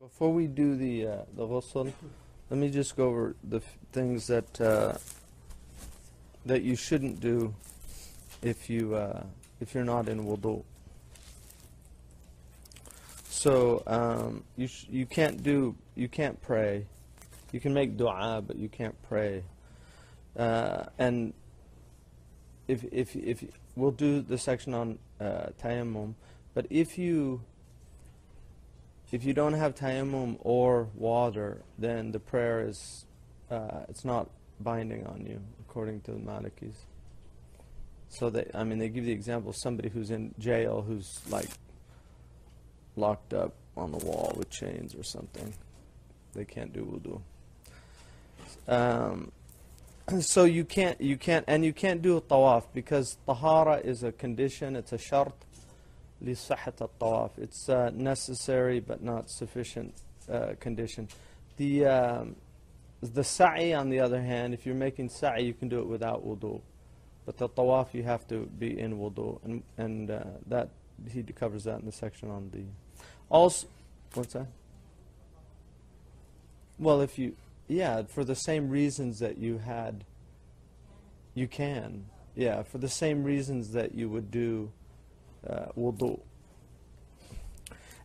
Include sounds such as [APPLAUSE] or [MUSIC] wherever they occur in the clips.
Before we do the uh, the ghusl, let me just go over the things that uh, that you shouldn't do if you uh, if you're not in wudu. So um, you you can't do you can't pray. You can make du'a, but you can't pray. Uh, and if if if we'll do the section on uh, tayammum, but if you if you don't have tayammum or water, then the prayer is uh, it's not binding on you, according to the Malikis. So they, I mean, they give the example of somebody who's in jail who's like locked up on the wall with chains or something. They can't do wudu. Um, [CLEARS THROAT] so you can't, you can't, and you can't do tawaf because tahara is a condition. It's a shart لصحة الطواف. It's uh, necessary but not sufficient uh, condition. The um, the sa'i, on the other hand, if you're making sa'i, you can do it without wudu. But the tawaf, you have to be in wudu, and and uh, that he covers that in the section on the. Also, what's that? Well, if you, yeah, for the same reasons that you had. You can, yeah, for the same reasons that you would do uh, wudu.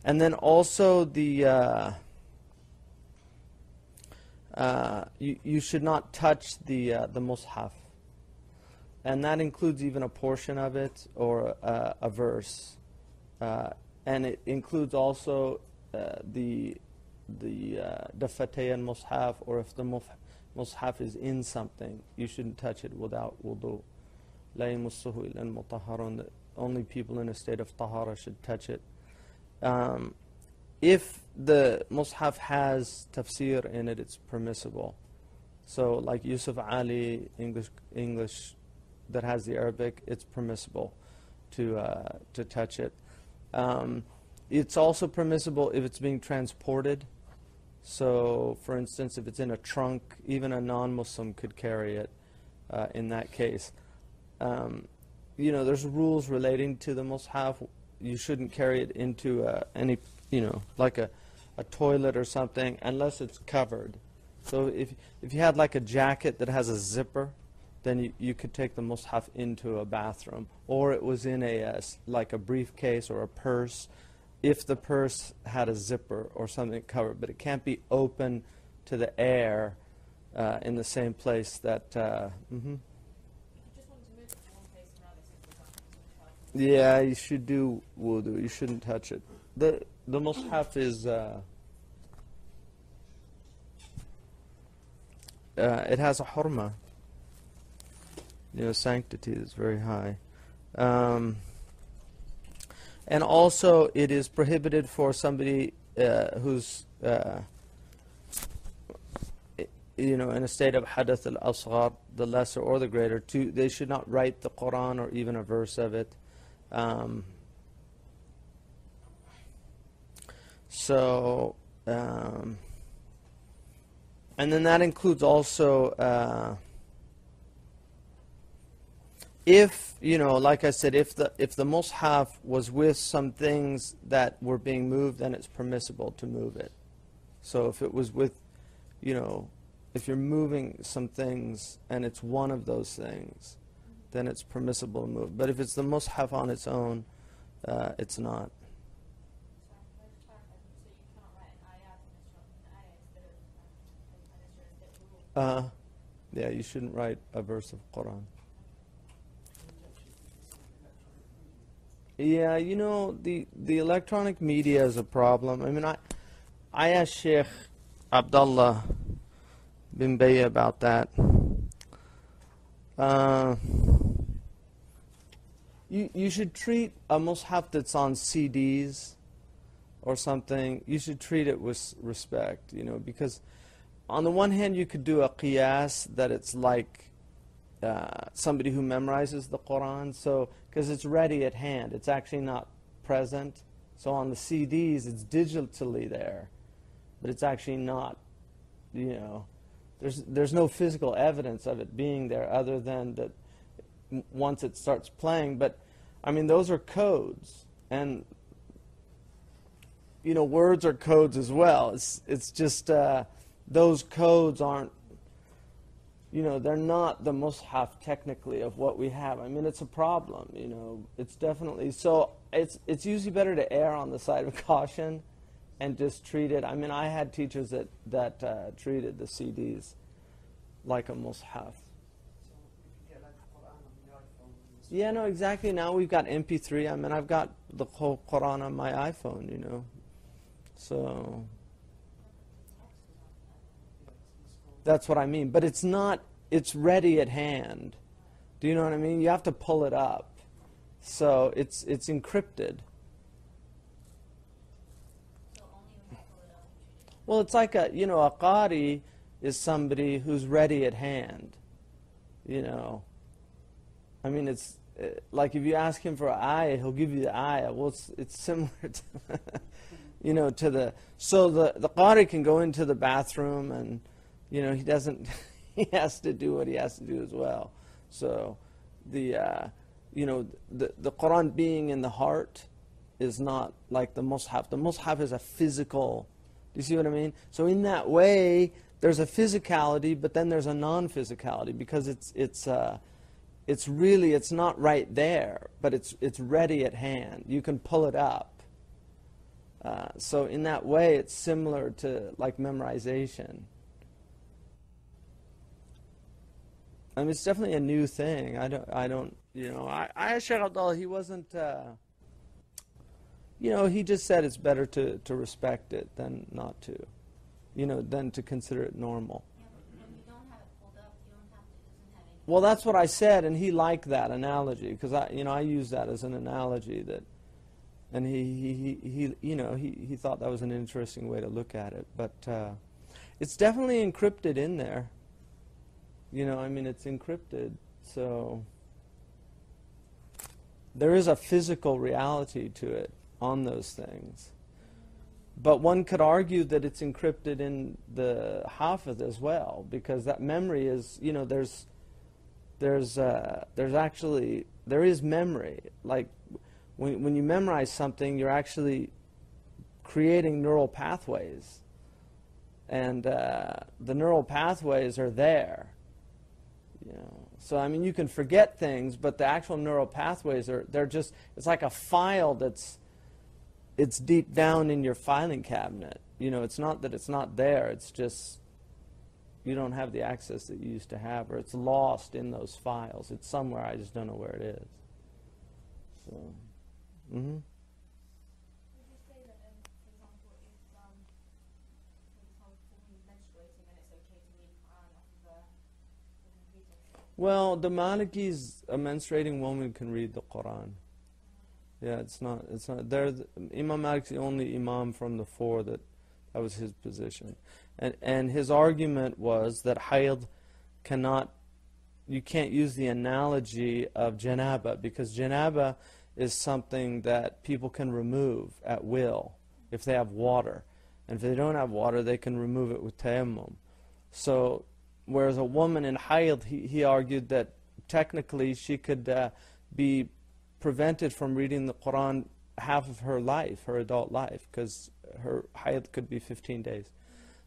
And then also the uh, uh, you, you should not touch the uh, the mushaf, and that includes even a portion of it or uh, a verse, uh, and it includes also uh, the the uh, dafatay and mushaf, or if the muf- mushaf is in something, you shouldn't touch it without wudu. لا يمسه إلا المطهرون only people in a state of tahara should touch it. Um, if the mushaf has tafsir in it, it's permissible. So, like Yusuf Ali, English, English that has the Arabic, it's permissible to uh, to touch it. Um, it's also permissible if it's being transported. So, for instance, if it's in a trunk, even a non-Muslim could carry it. Uh, in that case. Um, you know, there's rules relating to the mushaf. You shouldn't carry it into uh, any, you know, like a, a toilet or something, unless it's covered. So if if you had like a jacket that has a zipper, then you, you could take the mushaf into a bathroom, or it was in a uh, like a briefcase or a purse, if the purse had a zipper or something covered. But it can't be open to the air uh, in the same place that. Uh, mm-hmm. Yeah, you should do wudu. You shouldn't touch it. The the mushaf is uh, uh, it has a hurma. You know, sanctity is very high. Um, and also, it is prohibited for somebody uh, who's uh, you know in a state of hadath al asghar, the lesser or the greater. To they should not write the Quran or even a verse of it. Um, so, um, and then that includes also uh, if you know, like I said, if the if the mushaf was with some things that were being moved, then it's permissible to move it. So if it was with, you know, if you're moving some things and it's one of those things, then it's permissible to move. But if it's the mushaf on its own, uh, it's not. Uh, yeah, you shouldn't write a verse of Quran. Yeah, you know the the electronic media is a problem. I mean, I I asked Sheikh Abdullah bin Bayyah about that. Uh, you, you should treat a mushaf that's on CDs or something, you should treat it with respect, you know, because on the one hand you could do a qiyas that it's like uh, somebody who memorizes the Quran, so because it's ready at hand, it's actually not present. So on the CDs, it's digitally there, but it's actually not, you know, there's, there's no physical evidence of it being there other than that once it starts playing. But, I mean, those are codes. And you know, words are codes as well. It's it's just uh, those codes aren't, you know, they're not the mushaf technically of what we have. I mean, it's a problem. You know, it's definitely so. It's it's usually better to err on the side of [LAUGHS] caution, and just treat it. I mean, I had teachers that that uh, treated the CDs like a mushaf. Yeah, no, exactly. Now we've got MP3. I mean, I've got the whole Quran on my iPhone, you know. So that's what I mean. But it's not, it's ready at hand. Do you know what I mean? You have to pull it up. So it's, it's encrypted. Well, it's like a, you know, a qari is somebody who's ready at hand. You know, I mean, it's uh, like if you ask him for an he'll give you the ayah. Well, it's, it's similar to, [LAUGHS] you know, to the, so the, the qari can go into the bathroom and, you know, he doesn't, [LAUGHS] he has to do what he has to do as well. So the, uh, you know, the, the Quran being in the heart is not like the Mus'haf. The Mus'haf is a physical, do you see what I mean? So in that way, there's a physicality, but then there's a non-physicality because it's, it's, uh, it's really, it's not right there, but it's, it's ready at hand. You can pull it up. Uh, so in that way, it's similar to like memorization. I mean, it's definitely a new thing. I don't, I don't, you know, I, I Sheikh Abdullah, he wasn't, uh, you know, he just said it's better to, to respect it than not to, you know, than to consider it normal. Well, that's what I said, and he liked that analogy because I, you know, I use that as an analogy that, and he, he, he, he you know, he, he thought that was an interesting way to look at it. But uh, it's definitely encrypted in there. You know, I mean, it's encrypted, so there is a physical reality to it on those things. But one could argue that it's encrypted in the Hafiz as well, because that memory is, you know, there's there's uh, there's actually there is memory. Like when when you memorize something, you're actually creating neural pathways, and uh, the neural pathways are there. You know, so I mean, you can forget things, but the actual neural pathways are they're just it's like a file that's it's deep down in your filing cabinet. You know, it's not that it's not there. It's just you don't have the access that you used to have, or it's lost in those files. It's somewhere, I just don't know where it is. So, mm-hmm. Well, the Malikis, a menstruating woman can read the Quran. Yeah, it's not. It's not. There, Imam Malik's the only Imam from the four that that was his position. And, and his argument was that hayd cannot, you can't use the analogy of janaba because janaba is something that people can remove at will if they have water. And if they don't have water, they can remove it with tayammum. So, whereas a woman in hayd, he, he argued that technically she could uh, be prevented from reading the Quran half of her life, her adult life, because her hayd could be 15 days.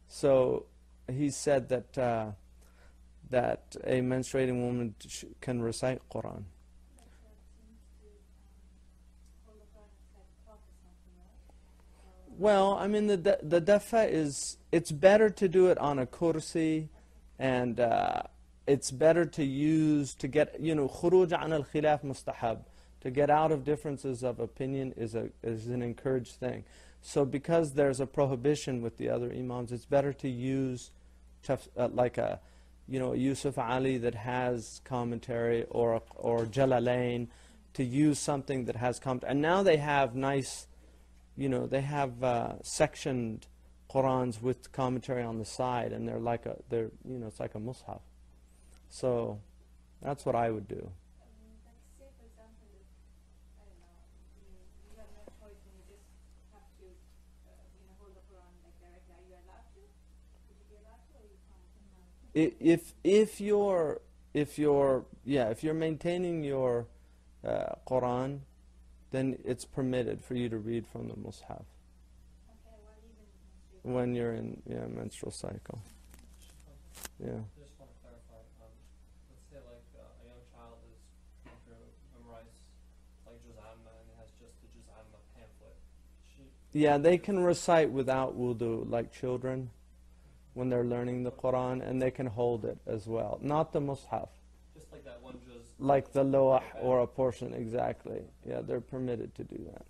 So he said that uh, that a menstruating woman can recite Quran. Well, I mean the the dafa is it's better to do it on a kursi, and uh, it's better to use to get you know khuruj an al khilaf mustahab to get out of differences of opinion is a is an encouraged thing. So because there's a prohibition with the other imams, it's better to use uh, like a, you know, Yusuf Ali that has commentary or or Jalalain to use something that has commentary. And now they have nice, you know, they have uh, sectioned Qurans with commentary on the side, and they're like a, they're, you know, it's like a mushaf. So that's what I would do. If if you're if you're yeah if you're maintaining your uh, Quran, then it's permitted for you to read from the Mus'haf. when you're in yeah menstrual cycle. Yeah. Just want to clarify, let's say like a young child is trying to memorize like Juz and it has just the Juz pamphlet. Yeah, they can recite without wudu like children when they're learning the Quran, and they can hold it as well. Not the mushaf, just like that one like the loah or a portion exactly. Yeah, they're permitted to do that.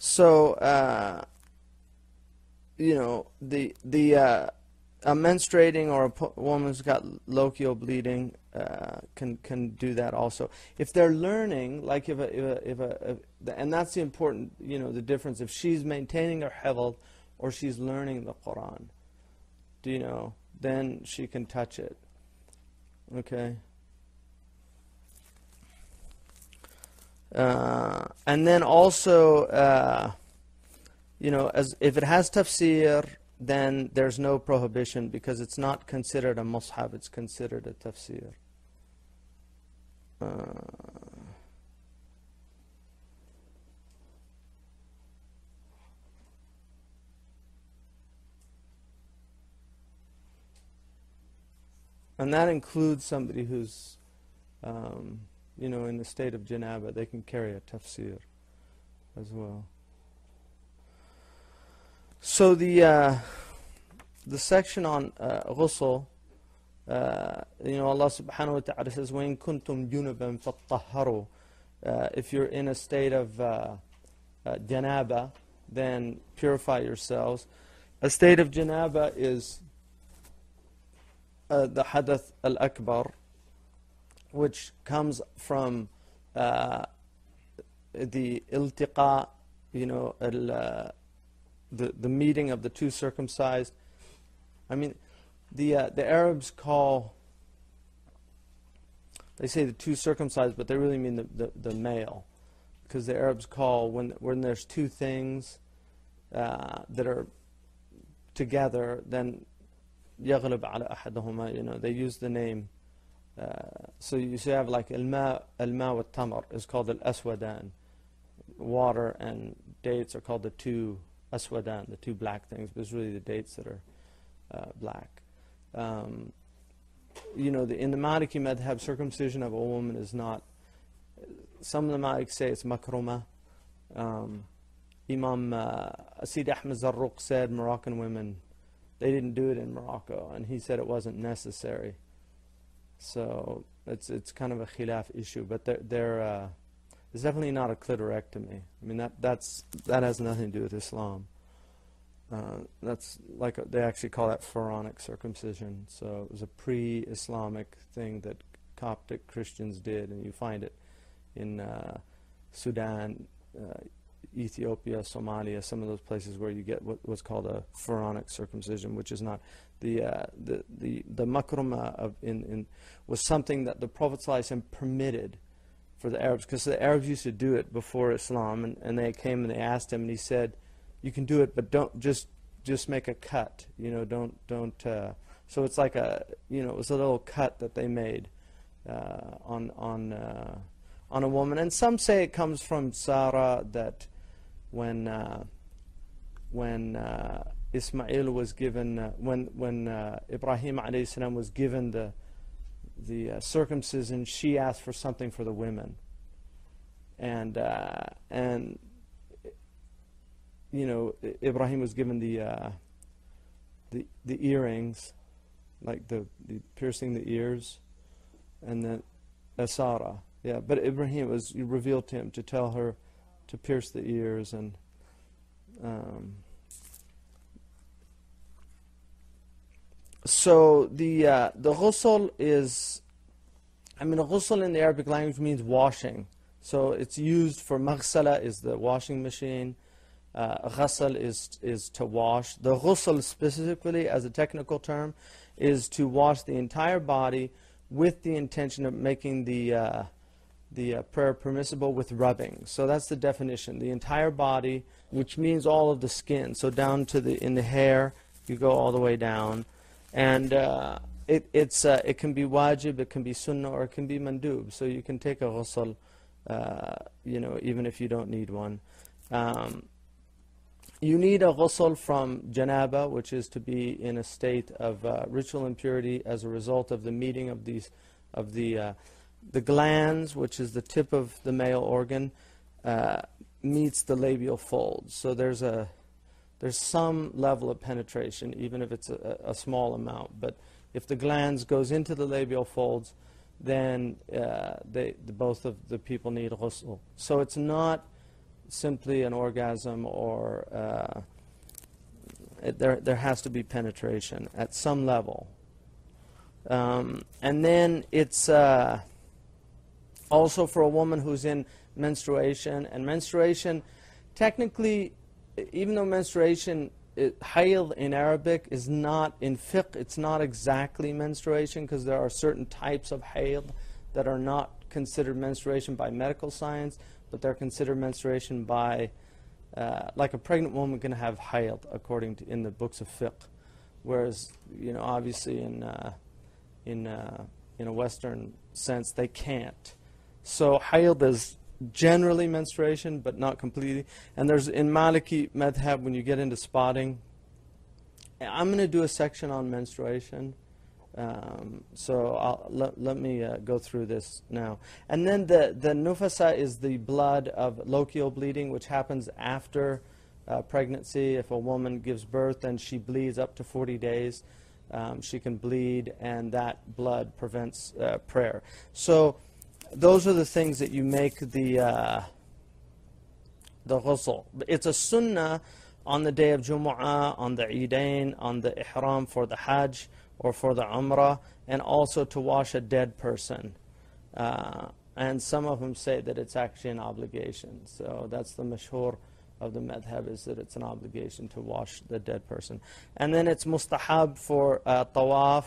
So, uh, you know, the the uh, a menstruating or a woman who's got lochial bleeding uh, can can do that also. If they're learning, like if a, if a, if a, if and that's the important, you know, the difference. If she's maintaining her hevel or she's learning the Quran, do you know? Then she can touch it. Okay. Uh, and then also, uh, you know, as if it has tafsir, then there's no prohibition because it's not considered a mushaf, it's considered a tafsir. Uh, and that includes somebody who's, um, you know, in the state of janaba, they can carry a tafsir as well. So the uh, the section on uh, ghusl, uh, you know, Allah Subhanahu wa Taala says, "When kuntum junuban fattaharu." Uh, if you're in a state of uh, uh, janaba, then purify yourselves. A state of janaba is uh, the hadath al akbar, which comes from the iltiqa, you know, al, the, the meeting of the two circumcised. I mean, the, uh, the Arabs call, they say the two circumcised, but they really mean the, the, the male. Because the Arabs call, when, when there's two things uh, that are together, then يغلب على أحدهما, you know, they use the name. Uh, so you see, have like al-ma, al-ma wa tamar is called al-aswadan. Water and dates are called the two aswadan, the two black things, but it's really the dates that are uh, black. Um, you know, the, in the Maliki madhab, circumcision of a woman is not. Some of the Malik say it's makruma. Um, Imam uh, Asid Ahmed Zarruq said Moroccan women, they didn't do it in Morocco, and he said it wasn't necessary. So it's it's kind of a khilaf issue, but they're, they're uh, it's definitely not a clitorectomy. I mean that that's that has nothing to do with Islam. Uh, that's like a, they actually call that pharaonic circumcision. So it was a pre-Islamic thing that Coptic Christians did, and you find it in uh, Sudan, uh, Ethiopia, Somalia, some of those places where you get what, what's called a pharaonic circumcision, which is not the uh, the the the makruma of in, in was something that the Prophet permitted for the Arabs because the Arabs used to do it before Islam, and, and they came and they asked him, and he said, "You can do it, but don't just just make a cut. You know, don't don't." Uh, so it's like a you know it was a little cut that they made uh, on on uh, on a woman, and some say it comes from Sarah that when uh, when uh, Ismail was given uh, when when Ibrahim alayhi was given the the uh, circumcision, she asked for something for the women, and uh, and you know Ibrahim was given the uh, the the earrings, like the, the piercing the ears, and then Asara, yeah. But Ibrahim was revealed to him to tell her to pierce the ears and. Um, so the uh, the ghusl is, I mean, ghusl in the Arabic language means washing. So it's used for maghsala is the washing machine. Uh, ghasl is is to wash. The ghusl specifically, as a technical term, is to wash the entire body with the intention of making the uh, the uh, prayer permissible with rubbing. So that's the definition. The entire body, which means all of the skin. So down to the in the hair, you go all the way down, and uh, it it's uh, it can be wajib, it can be sunnah, or it can be mandub. So you can take a ghusl, uh, you know, even if you don't need one. Um, you need a ghusl from janaba, which is to be in a state of uh, ritual impurity as a result of the meeting of these of the uh, the glans, which is the tip of the male organ, uh, meets the labial folds. So there's a there's some level of penetration, even if it's a, a small amount. But if the glans goes into the labial folds, then uh, they, the, both of the people need ghusl. So it's not simply an orgasm or uh, it, there, there has to be penetration at some level. Um, and then it's uh, also for a woman who's in menstruation. And menstruation, technically, even though menstruation, it, in Arabic is not, in fiqh, it's not exactly menstruation because there are certain types of hayd that are not considered menstruation by medical science, but they're considered menstruation by, uh, like a pregnant woman can have hayd according to in the books of fiqh, whereas you know obviously in uh, in uh, in a Western sense they can't. So hayd is generally menstruation, but not completely. And there's in Maliki madhab when you get into spotting. I'm going to do a section on menstruation. Um, so I'll, let, let me uh, go through this now. And then the, the nufasa is the blood of lochial bleeding, which happens after uh, pregnancy. If a woman gives birth and she bleeds up to 40 days, um, she can bleed, and that blood prevents uh, prayer. So those are the things that you make the, uh, the ghusl. It's a sunnah on the day of Jumu'ah, on the Eidain, on the Ihram for the Hajj or for the Umrah, and also to wash a dead person. Uh, and some of them say that it's actually an obligation. So that's the mashhur of the madhab is that it's an obligation to wash the dead person. And then it's mustahab for uh, tawaf,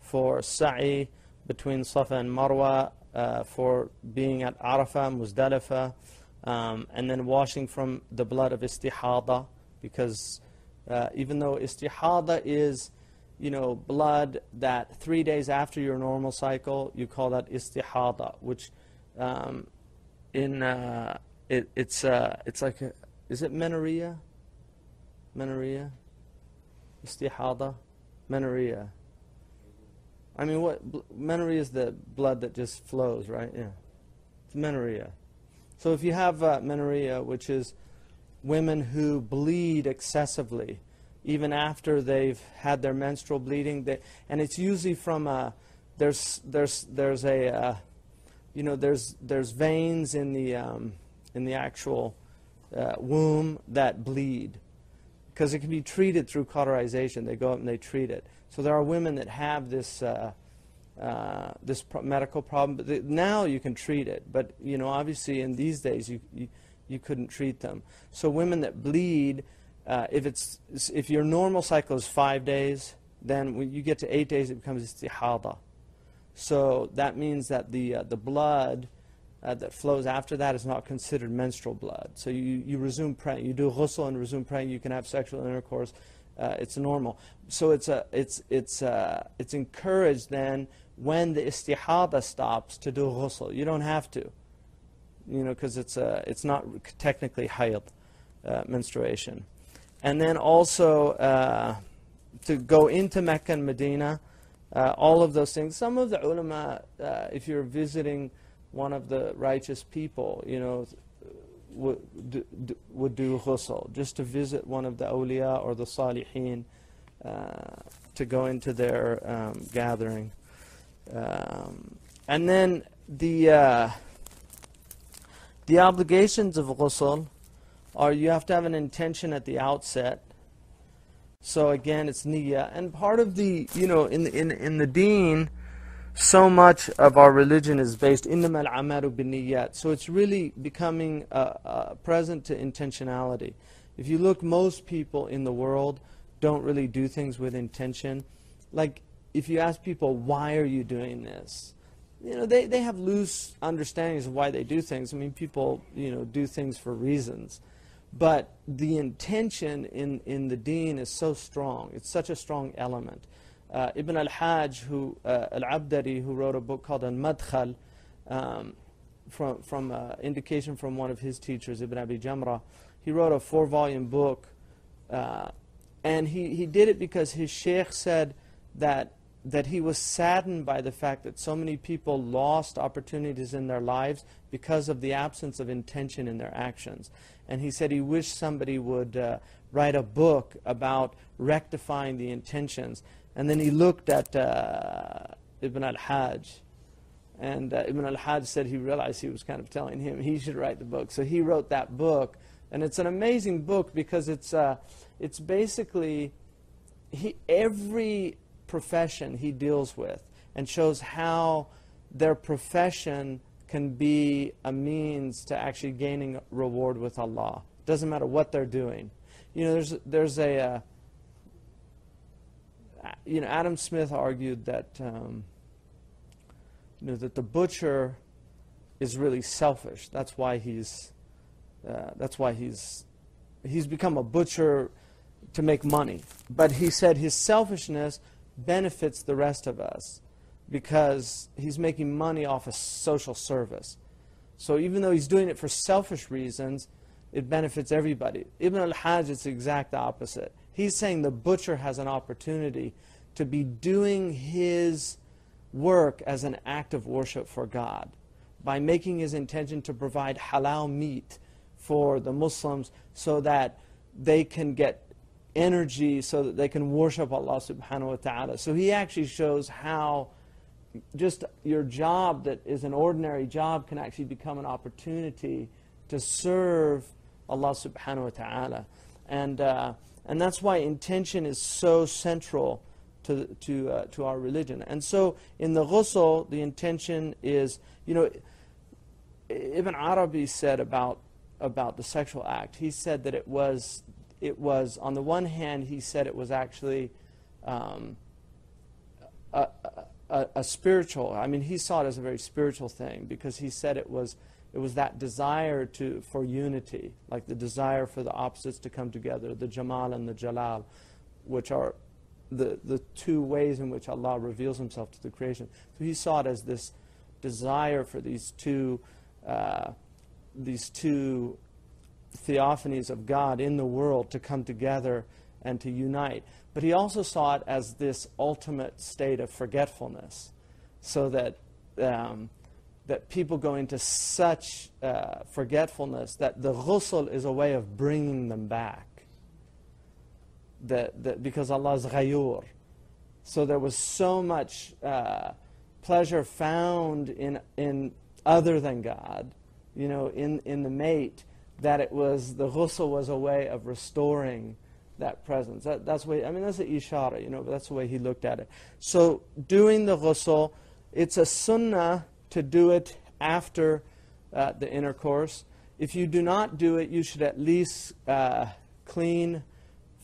for sa'i between Safa and Marwa, uh, for being at Arafah, Muzdalifah, um, and then washing from the blood of istihada, because uh, even though istihada is you know, blood that three days after your normal cycle, you call that istihada, which um, in uh, it, it's uh, it's like a, is it menorrhea? Menorrhea, istihada, menorrhea. I mean, what menorrhea is the blood that just flows, right? Yeah, it's menorrhea. So if you have uh, menorrhea, which is women who bleed excessively even after they've had their menstrual bleeding. They, and it's usually from a, there's, there's, there's a, uh, you know, there's, there's veins in the, um, in the actual uh, womb that bleed because it can be treated through cauterization. They go up and they treat it. So there are women that have this, uh, uh, this pro medical problem. But now you can treat it. But, you know, obviously in these days you, you, you couldn't treat them. So women that bleed, uh, if it's if your normal cycle is five days, then when you get to eight days, it becomes istihada. So that means that the uh, the blood uh, that flows after that is not considered menstrual blood. So you, you resume praying, you do ghusl and resume praying. You can have sexual intercourse. Uh, it's normal. So it's a it's it's uh, it's encouraged then when the istihada stops to do ghusl. You don't have to, you know, because it's a it's not technically hayd, uh, menstruation. And then also uh, to go into Mecca and Medina, uh, all of those things. Some of the ulama, uh, if you're visiting one of the righteous people, you know, would do, would do ghusl, just to visit one of the awliya or the salihin, uh, to go into their um, gathering. Um, and then the, uh, the obligations of ghusl, are you have to have an intention at the outset. So again, it's niyyah. And part of the, you know, in the, in, in the deen, so much of our religion is based إِنَّمَا الْعَمَلُ بِالنِّيَّاتِ So it's really becoming uh, uh, present to intentionality. If you look, most people in the world don't really do things with intention. Like, if you ask people, why are you doing this? you know, they, they have loose understandings of why they do things. I mean, people, you know, do things for reasons. But the intention in, in the deen is so strong. It's such a strong element. Uh, Ibn al-Hajj, who, uh, al-Abdari, who wrote a book called al-Madkhal, um, from, from uh, indication from one of his teachers, Ibn Abi Jamrah, he wrote a four-volume book, uh, and he, he did it because his sheikh said that that he was saddened by the fact that so many people lost opportunities in their lives because of the absence of intention in their actions. And he said he wished somebody would uh, write a book about rectifying the intentions. And then he looked at uh, Ibn al-Hajj. And uh, Ibn al-Hajj said he realized he was kind of telling him he should write the book. So he wrote that book. And it's an amazing book because it's, uh, it's basically he, every profession he deals with and shows how their profession can be a means to actually gaining reward with Allah. Doesn't matter what they're doing. You know, there's there's a uh, you know Adam Smith argued that um, you know that the butcher is really selfish. That's why he's uh, that's why he's he's become a butcher to make money. But he said his selfishness benefits the rest of us because he's making money off a social service. So even though he's doing it for selfish reasons, it benefits everybody. Ibn al-Hajj is the exact opposite. He's saying the butcher has an opportunity to be doing his work as an act of worship for God by making his intention to provide halal meat for the Muslims so that they can get energy so that they can worship Allah subhanahu wa ta'ala. So he actually shows how just your job that is an ordinary job can actually become an opportunity to serve Allah subhanahu wa ta'ala. And, uh, and that's why intention is so central to, to, uh, to our religion. And so in the ghusl, the intention is, you know, Ibn Arabi said about, about the sexual act, he said that it was it was, on the one hand, he said it was actually um, a, a, a, spiritual, I mean, he saw it as a very spiritual thing because he said it was, it was that desire to, for unity, like the desire for the opposites to come together, the Jamal and the Jalal, which are the, the two ways in which Allah reveals himself to the creation. So he saw it as this desire for these two, uh, these two theophanies of God in the world to come together and to unite. But he also saw it as this ultimate state of forgetfulness, so that, um, that people go into such uh, forgetfulness that the ghusl is a way of bringing them back. That, because Allah is ghayur. So there was so much uh, pleasure found in, in other than God, you know, in, in the mate, that it was the ghusl was a way of restoring that presence. That, that's way, I mean, that's the ishara, you know, that's the way he looked at it. So doing the ghusl, it's a sunnah to do it after uh, the intercourse. If you do not do it, you should at least uh, clean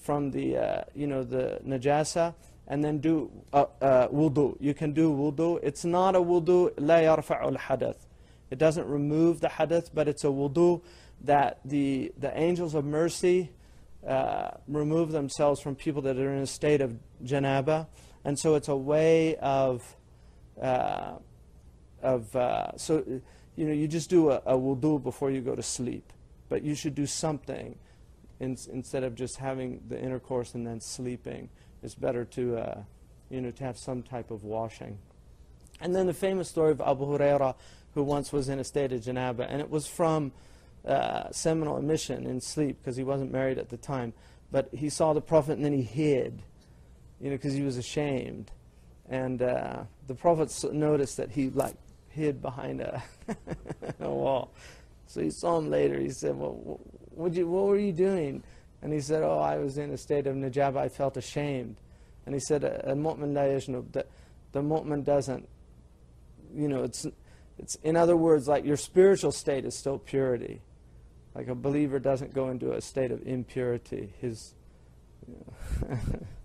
from the, uh, you know, the najasa and then do uh, uh, wudu. You can do wudu. It's not a wudu, la yarfa'ul hadath. It doesn't remove the hadath, but it's a wudu that the, the angels of mercy uh, remove themselves from people that are in a state of janaba. And so it's a way of, uh, of uh, so, you know, you just do a, a wudu before you go to sleep. But you should do something in, instead of just having the intercourse and then sleeping. It's better to, uh, you know, to have some type of washing. And then the famous story of Abu Huraira, who once was in a state of janaba, and it was from uh, seminal emission in sleep because he wasn't married at the time. But he saw the Prophet and then he hid, you know, because he was ashamed. And uh, the Prophet noticed that he like hid behind a, [LAUGHS] a wall. So he saw him later. He said, "Well, what, you, what were you doing?" And he said, "Oh, I was in a state of najab. I felt ashamed." And he said, "A mu'min la yajnub." The, the mu'min doesn't, you know, it's, it's in other words, like your spiritual state is still purity. Like a believer doesn't go into a state of impurity. His, you know [LAUGHS]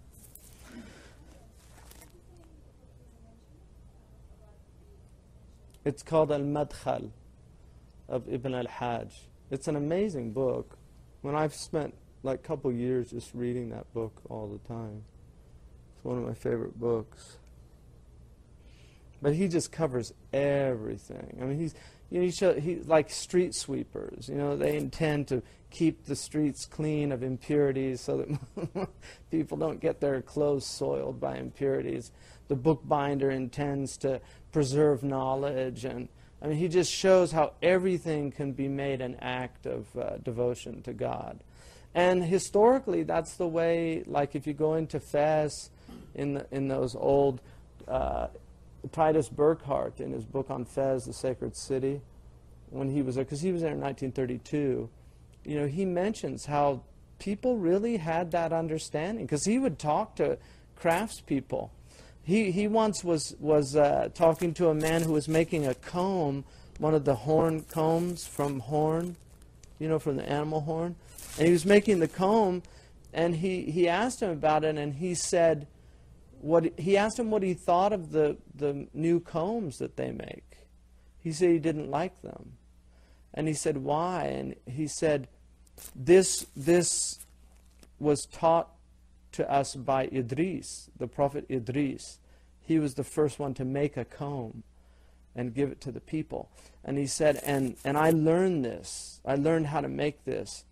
It's called Al Madkhal of Ibn al Hajj. It's an amazing book. When I've spent like a couple years just reading that book all the time, it's one of my favorite books. But he just covers everything. I mean, he's you know, he show, he like street sweepers. You know, they intend to keep the streets clean of impurities so that [LAUGHS] people don't get their clothes soiled by impurities. The bookbinder intends to preserve knowledge and I mean, he just shows how everything can be made an act of uh, devotion to God. And historically, that's the way, like if you go into Fez in, the, in those old, uh, Titus Burckhardt in his book on Fez, the sacred city, when he was there, because he was there in 1932, you know, he mentions how people really had that understanding, because he would talk to craftspeople he, he once was, was uh, talking to a man who was making a comb, one of the horn combs from horn, you know, from the animal horn. And he was making the comb, and he, he asked him about it, and he said, what, he asked him what he thought of the, the new combs that they make. He said he didn't like them. And he said, why? And he said, this, this was taught to us by Idris, the prophet Idris. He was the first one to make a comb and give it to the people. And he said, and, and I learned this. I learned how to make this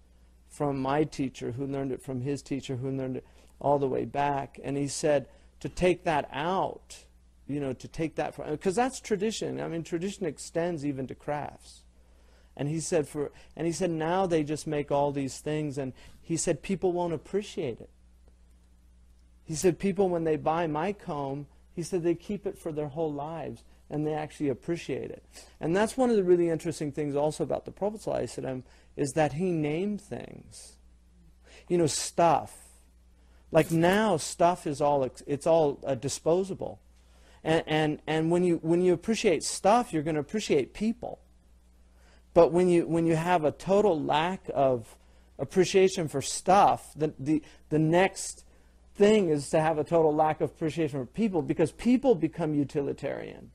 from my teacher, who learned it from his teacher, who learned it all the way back. And he said, to take that out, you know, to take that from, because that's tradition. I mean, tradition extends even to crafts. And he said, for, and he said, now they just make all these things, and he said, people won't appreciate it. He said, people, when they buy my comb, he said they keep it for their whole lives and they actually appreciate it. And that's one of the really interesting things also about the Prophet is that he named things. You know, stuff. Like now, stuff is all, it's all uh, disposable. And, and, and when, you, when you appreciate stuff, you're going to appreciate people. But when you, when you have a total lack of appreciation for stuff, the, the, the next thing is to have a total lack of appreciation for people because people become utilitarian.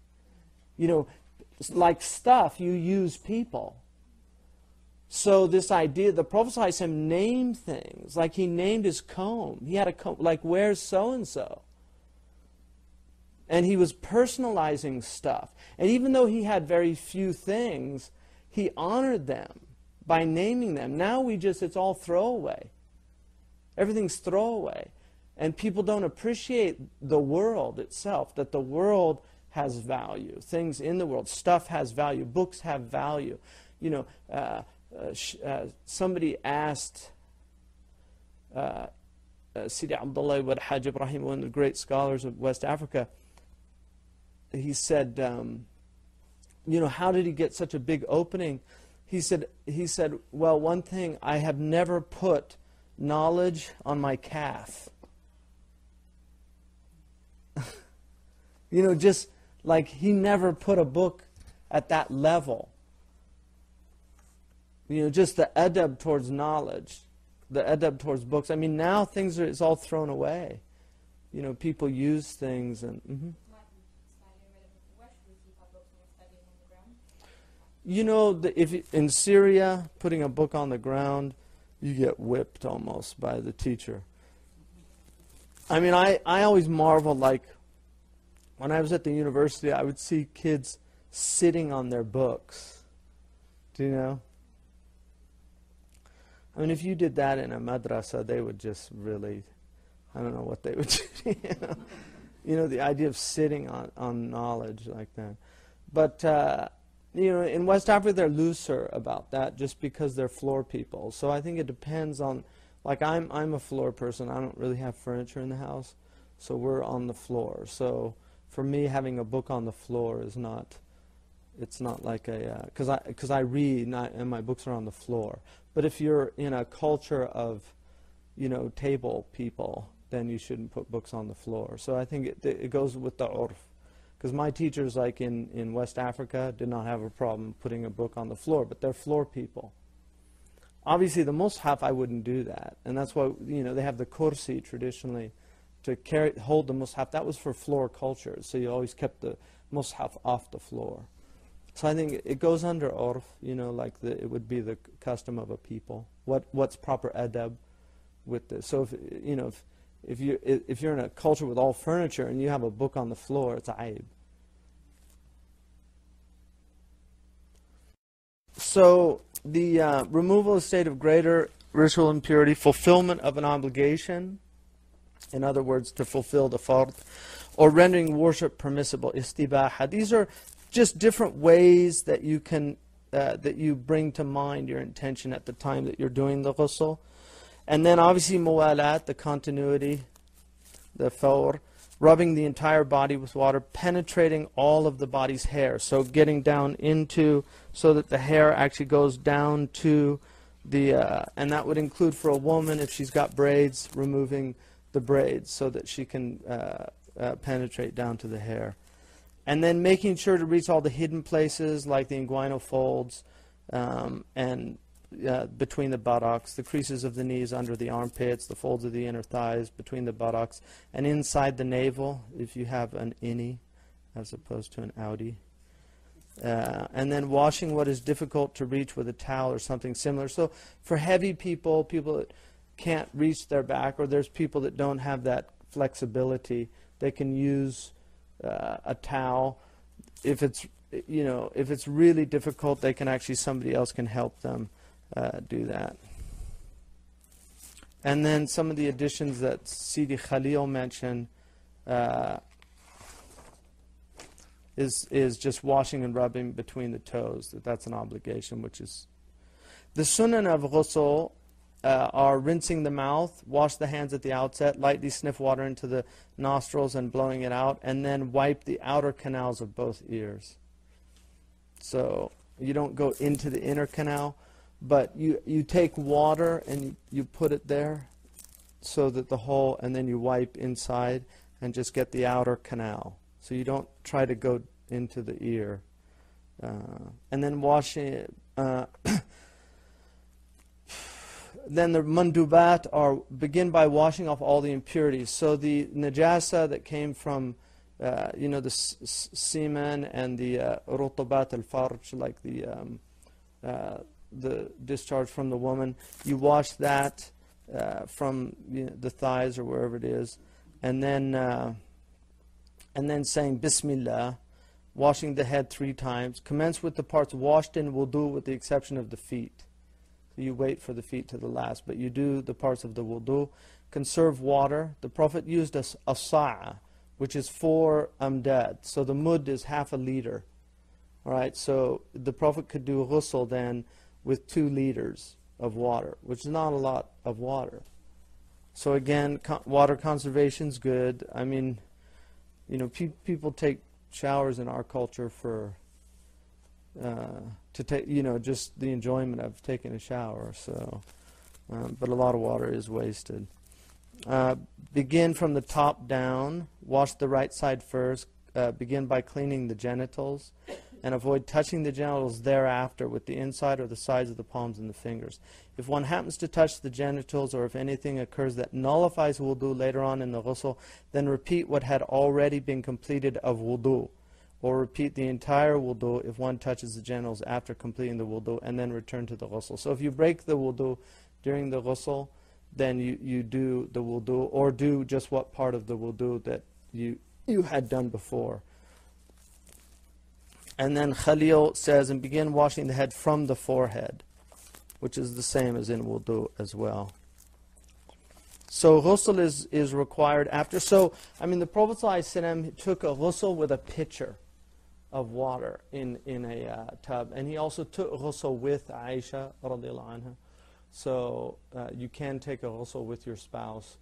You know, like stuff, you use people. So this idea, the Prophet ﷺ named things, like he named his comb. He had a comb, like where's so-and-so? And he was personalizing stuff. And even though he had very few things, he honored them by naming them. Now we just, it's all throwaway. Everything's throwaway. And people don't appreciate the world itself, that the world has value. Things in the world, stuff has value, books have value. You know, uh, uh, uh, somebody asked uh, uh, Sidi Abdullah ibn Hajj Ibrahim, one of the great scholars of West Africa, he said, um, you know, how did he get such a big opening? He said, he said, well, one thing, I have never put knowledge on my calf. [LAUGHS] you know, just like he never put a book at that level. You know, just the adab towards knowledge, the adab towards books. I mean, now things are, it's all thrown away. You know, people use things and. Mm-hmm. You know, the, if in Syria, putting a book on the ground, you get whipped almost by the teacher. I mean, I, I always marvel, like, when I was at the university, I would see kids sitting on their books. Do you know? I mean, if you did that in a madrasa, they would just really, I don't know what they would [LAUGHS] do. you, know? you know, the idea of sitting on, on knowledge like that. But, uh, you know, in West Africa, they're looser about that just because they're floor people. So I think it depends on, like, I'm, I'm a floor person. I don't really have furniture in the house. So we're on the floor. So for me, having a book on the floor is not, it's not like a, because uh, I, cause I read not, and my books are on the floor. But if you're in a culture of, you know, table people, then you shouldn't put books on the floor. So I think it, it goes with the orf. Because my teachers, like in, in West Africa, did not have a problem putting a book on the floor, but they're floor people. Obviously, the mushaf, I wouldn't do that. And that's why, you know, they have the kursi traditionally to carry, hold the mushaf. That was for floor culture, so you always kept the mushaf off the floor. So I think it goes under orf, you know, like the, it would be the custom of a people. What what's proper adab with this? So if you know if if you if you're in a culture with all furniture and you have a book on the floor, it's aib. So the uh, removal of state of greater ritual impurity, fulfillment of an obligation, in other words, to fulfill the fard, or rendering worship permissible, istibaha. These are just different ways that you can uh, that you bring to mind your intention at the time that you're doing the ghusl. And then obviously muwalat, the continuity, the fawr, rubbing the entire body with water, penetrating all of the body's hair. So getting down into, so that the hair actually goes down to the, uh, and that would include for a woman if she's got braids, removing the braids so that she can uh, uh, penetrate down to the hair. And then making sure to reach all the hidden places like the inguinal folds um, and uh, between the buttocks, the creases of the knees under the armpits, the folds of the inner thighs between the buttocks, and inside the navel if you have an innie as opposed to an outie. Uh, and then washing what is difficult to reach with a towel or something similar. So for heavy people, people that can't reach their back, or there's people that don't have that flexibility, they can use uh, a towel. If it's you know if it's really difficult, they can actually somebody else can help them uh, do that. And then some of the additions that Sidi Khalil mentioned uh, is is just washing and rubbing between the toes. That that's an obligation, which is the sunan of ghusl uh, are rinsing the mouth, wash the hands at the outset, lightly sniff water into the nostrils and blowing it out, and then wipe the outer canals of both ears. So you don't go into the inner canal, but you, you take water and you, you put it there so that the whole, and then you wipe inside and just get the outer canal. So you don't try to go into the ear. Uh, and then washing, uh, [COUGHS] then the mandubat are begin by washing off all the impurities. So the najasa that came from, uh, you know, the semen and the uh, rutubat al-farj, like the um, uh, the discharge from the woman, you wash that uh, from you know, the thighs or wherever it is, and then uh, and then saying Bismillah, washing the head three times. Commence with the parts washed in wudu, with the exception of the feet So you wait for the feet to the last, but you do the parts of the wudu. Conserve water. The Prophet used a, a sa'a, which is four amdad. So the mud is half a liter. All right, so the Prophet could do ghusl then with two liters of water, which is not a lot of water. So again, water conservation is good. I mean, you know, pe people take showers in our culture for uh, to take, you know, just the enjoyment of taking a shower. So, um, but a lot of water is wasted. Uh, begin from the top down. Wash the right side first. Uh, begin by cleaning the genitals, and avoid touching the genitals thereafter with the inside or the sides of the palms and the fingers. If one happens to touch the genitals, or if anything occurs that nullifies wudu later on in the ghusl, then repeat what had already been completed of wudu or repeat the entire wudu if one touches the genitals after completing the wudu and then return to the ghusl. So if you break the wudu during the ghusl, then you, you do the wudu or do just what part of the wudu that you, you had done before. And then Khalil says, and begin washing the head from the forehead, which is the same as in wudu as well. So ghusl is, is required after. So, I mean, the Prophet ﷺ took a ghusl with a pitcher of water in, in a uh, tub. And he also took ghusl with Aisha radiallahu anha. So uh, you can take a ghusl with your spouse.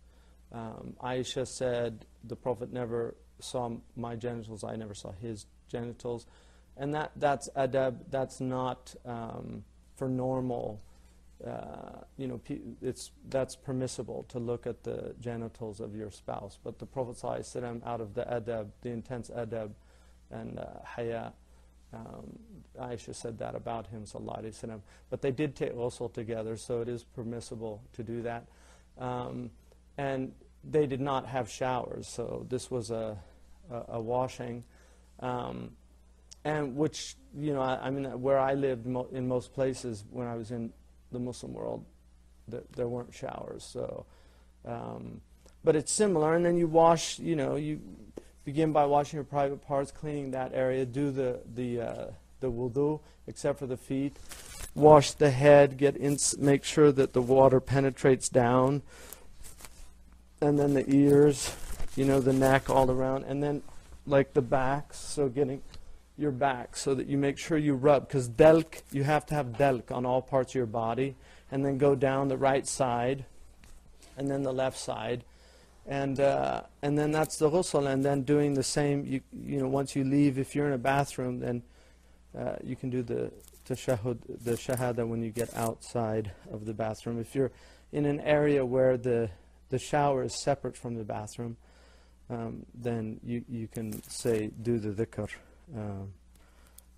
Um, Aisha said, the Prophet never saw my genitals, I never saw his genitals. And that, that's adab, that's not um, for normal, uh, you know, it's, that's permissible to look at the genitals of your spouse. But the Prophet out of the adab, the intense adab, and uh, haya. Um, Aisha said that about him, wasallam. But they did take ghusl together, so it is permissible to do that. Um, and they did not have showers, so this was a, a, a washing. Um, and which you know, I, I mean, where I lived mo- in most places when I was in the Muslim world, th- there weren't showers. So, um, but it's similar. And then you wash. You know, you begin by washing your private parts, cleaning that area. Do the the uh, the wudu, except for the feet. Wash the head. Get in, make sure that the water penetrates down, and then the ears. You know, the neck all around, and then like the backs So getting your back so that you make sure you rub because delk you have to have delk on all parts of your body and then go down the right side and then the left side and uh, and then that's the ghusl and then doing the same you you know once you leave if you're in a bathroom then uh, you can do the tashahhud the shahada when you get outside of the bathroom. If you're in an area where the the shower is separate from the bathroom um, then you you can say do the dhikr um,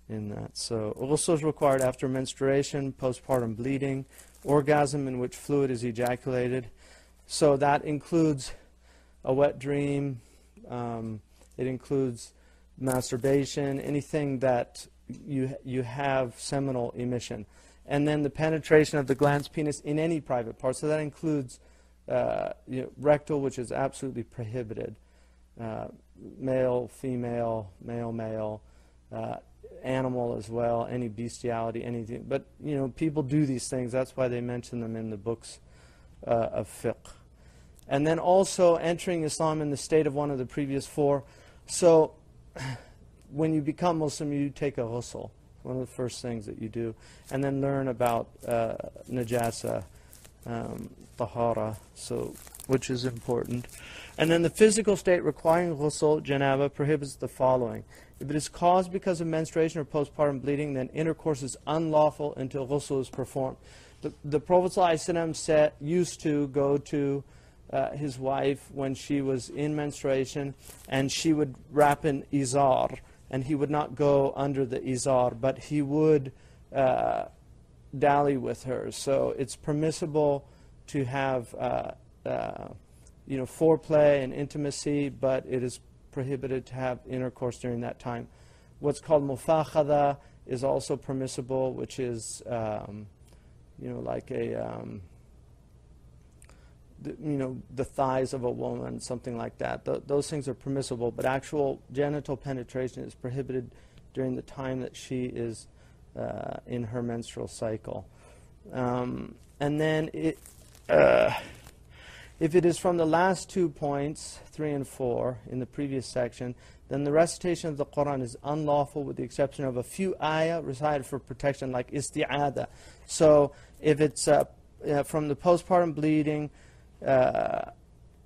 in that. So ghusl is required after menstruation, postpartum bleeding, orgasm in which fluid is ejaculated. So that includes a wet dream. Um, it includes masturbation, anything that you you have seminal emission, and then the penetration of the glans penis in any private part. So that includes uh, you know, rectal, which is absolutely prohibited. Uh, male, female, male, male, uh, animal as well, any bestiality, anything. But, you know, people do these things. That's why they mention them in the books uh, of fiqh. And then also entering Islam in the state of one of the previous four. So [CLEARS THROAT] when you become Muslim, you take a ghusl, one of the first things that you do, and then learn about uh, najasa, um, tahara, so, which is important. And then the physical state requiring ghusl, janaba, prohibits the following. If it is caused because of menstruation or postpartum bleeding, then intercourse is unlawful until ghusl is performed. The, the Prophet said, used to go to uh, his wife when she was in menstruation, and she would wrap an izar, and he would not go under the izar, but he would uh, dally with her. So it's permissible to have, uh, uh you know, foreplay and intimacy, but it is prohibited to have intercourse during that time. What's called mufakhada is also permissible, which is, um, you know, like a, um, the, you know, the thighs of a woman, something like that. Th those things are permissible, but actual genital penetration is prohibited during the time that she is uh, in her menstrual cycle. Um, and then it. Uh, if it is from the last two points, 3 and 4, in the previous section, then the recitation of the Quran is unlawful with the exception of a few ayah recited for protection like isti'ada. So if it's uh, uh, from the postpartum bleeding, uh,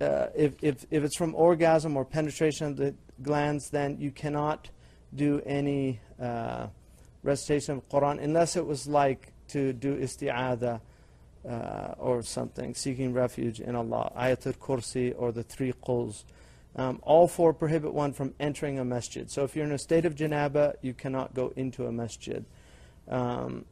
uh, if, if, if it's from orgasm or penetration of the glans, then you cannot do any uh, recitation of Quran unless it was like to do isti'ada uh, or something, seeking refuge in Allah, Ayatul Kursi or the three quls. Um, all four prohibit one from entering a masjid. So if you're in a state of janaba, you cannot go into a masjid. Um,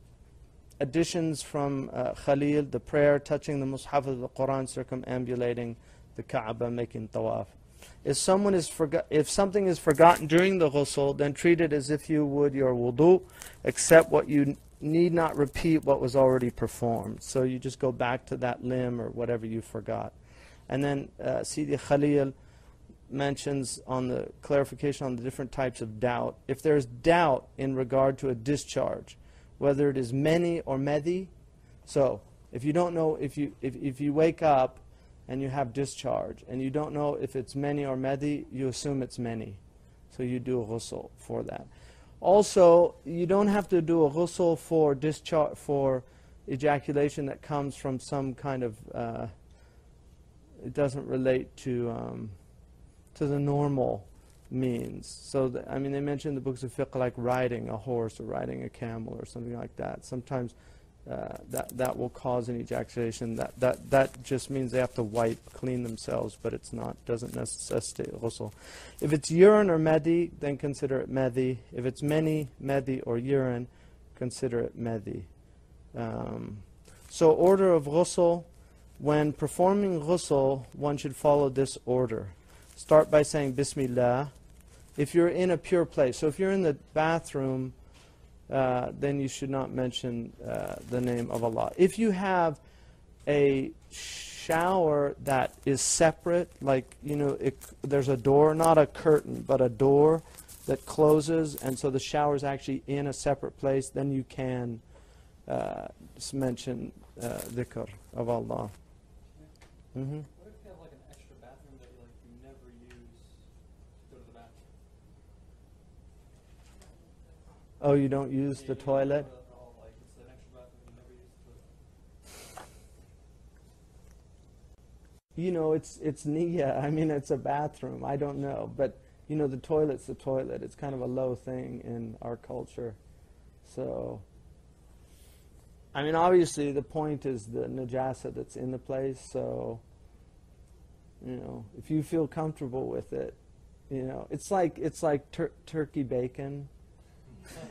additions from uh, Khalil, the prayer, touching the mushaf of the Quran, circumambulating the Kaaba, making tawaf. If, someone is forgo- if something is forgotten during the ghusl, then treat it as if you would your wudu, except what you need not repeat what was already performed. So you just go back to that limb or whatever you forgot. And then uh, Sidi Khalil mentions on the clarification on the different types of doubt. If there's doubt in regard to a discharge, whether it is mani or medi, so if you don't know, if you, if, if you wake up and you have discharge and you don't know if it's mani or medi, you assume it's mani. So you do a ghusl for that. Also, you don't have to do a ghusl for discharge for ejaculation that comes from some kind of uh, it doesn't relate to um, to the normal means. So, the, I mean, they mention in the books of fiqh like riding a horse or riding a camel or something like that. Sometimes uh, that that will cause an ejaculation. That that that just means they have to wipe, clean themselves, but it's not doesn't necessitate ghusl. If it's urine or medi, then consider it medi. If it's mani medi or urine, consider it medi. Um, so order of ghusl. When performing ghusl, one should follow this order. Start by saying Bismillah, If you're in a pure place, so if you're in the bathroom, uh, then you should not mention uh, the name of Allah. If you have a shower that is separate, like, you know, it, there's a door, not a curtain, but a door that closes, and so the shower is actually in a separate place, then you can uh, mention uh, dhikr of Allah. hmm What if you have like an extra bathroom that you like you never use to go to the bathroom? Oh, you don't use the toilet? You know, it's it's niya. I mean, it's a bathroom. I don't know, but you know, the toilet's the toilet. It's kind of a low thing in our culture. So, I mean, obviously, the point is the najasa that's in the place. So, you know, if you feel comfortable with it, you know, it's like it's like tur- turkey bacon. [LAUGHS]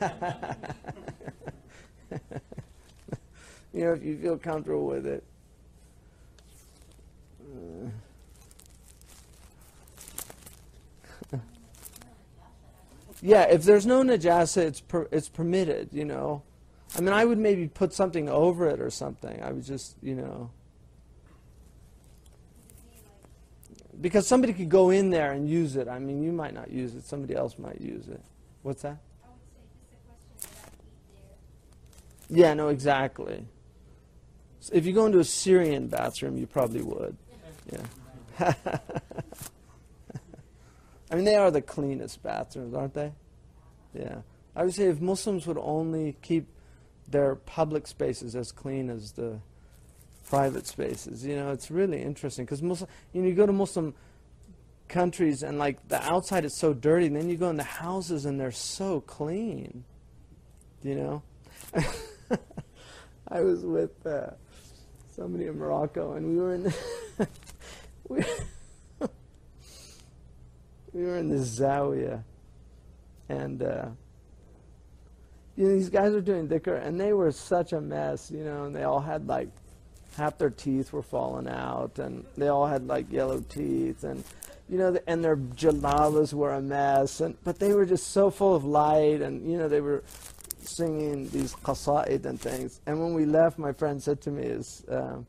you know, if you feel comfortable with it. Yeah, if there's no najasa, it's per, it's permitted. You know, I mean, I would maybe put something over it or something. I would just, you know, because somebody could go in there and use it. I mean, you might not use it. Somebody else might use it. What's that? Yeah, no, exactly. So if you go into a Syrian bathroom, you probably would. Yeah. [LAUGHS] I mean, they are the cleanest bathrooms, aren't they? Yeah. I would say if Muslims would only keep their public spaces as clean as the private spaces, you know, it's really interesting because Muslim, you know, you go to Muslim countries and like the outside is so dirty, and then you go in the houses and they're so clean, you know. [LAUGHS] I was with uh, somebody in Morocco, and we were in the [LAUGHS] we, [LAUGHS] we were in the zawiya, and uh, you know these guys were doing dhikr, and they were such a mess, you know, and they all had like half their teeth were falling out, and they all had like yellow teeth, and you know, and their jalabas were a mess, and but they were just so full of light, and you know they were singing these qasaid and things. And when we left, my friend said to me, "Is um,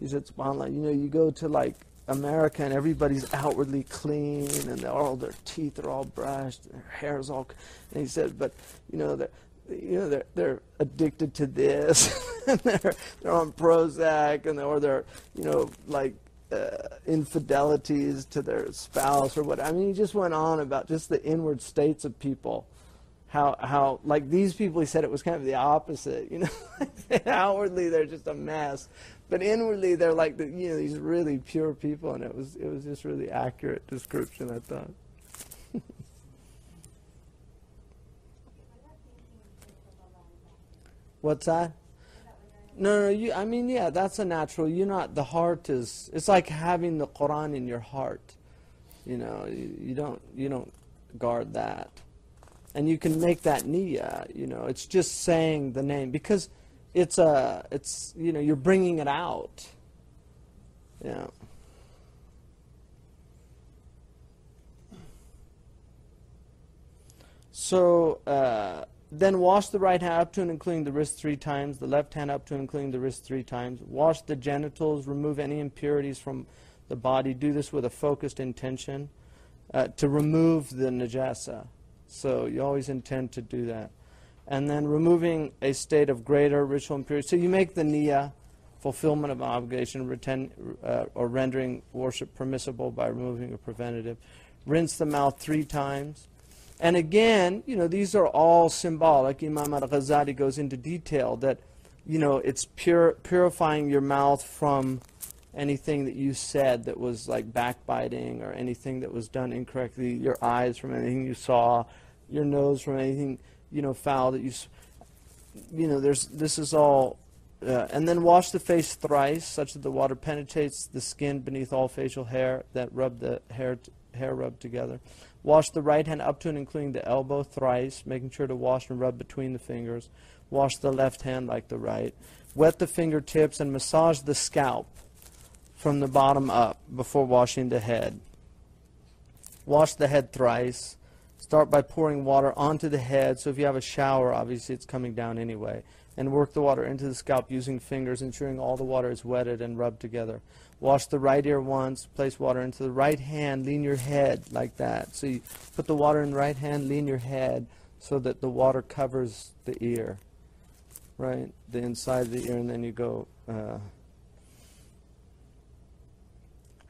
he said, Subhanallah, you know, you go to like America and everybody's outwardly clean and all their teeth are all brushed, their hair's all." And he said, "But you know, they're you know they're they're addicted to this, [LAUGHS] and they're they're on Prozac, and or they're you know like." Uh, infidelities to their spouse or what I mean he just went on about just the inward states of people how how like these people he said it was kind of the opposite you know [LAUGHS] [LAUGHS] outwardly they're just a mess but inwardly they're like the, you know these really pure people and it was it was just really accurate description i thought. [LAUGHS] What's that? No no you i mean yeah that's a natural you're not the heart is it's like having the quran in your heart you know you, you don't you don't guard that and you can make that niya. you know. It's just saying the name because it's a it's you know you're bringing it out. Yeah. So uh, then wash the right hand up to and including the wrist three times the left hand up to and including the wrist three times. Wash the genitals remove any impurities from the body. Do this with a focused intention uh, to remove the najasa so you always intend to do that. And then removing a state of greater ritual impurity. So you make the niyyah, fulfillment of an obligation, retain, uh, or rendering worship permissible by removing a preventative. Rinse the mouth three times. And again, you know, these are all symbolic. Imam al-Ghazali goes into detail that, you know, it's pure, purifying your mouth from anything that you said that was like backbiting or anything that was done incorrectly, your eyes from anything you saw, your nose from anything, you know, foul that you, you know, there's, this is all, uh, and then wash the face thrice, such that the water penetrates the skin beneath all facial hair, that rub the hair, hair rub together. Wash the right hand up to and including the elbow thrice, making sure to wash and rub between the fingers. Wash the left hand like the right. Wet the fingertips and massage the scalp from the bottom up before washing the head. Wash the head thrice, Start by pouring water onto the head. So if you have a shower, obviously it's coming down anyway. And work the water into the scalp using fingers, ensuring all the water is wetted and rubbed together. Wash the right ear once. Place water into the right hand. Lean your head like that. So you put the water in the right hand, lean your head so that the water covers the ear, right? The inside of the ear, and then you go. Uh,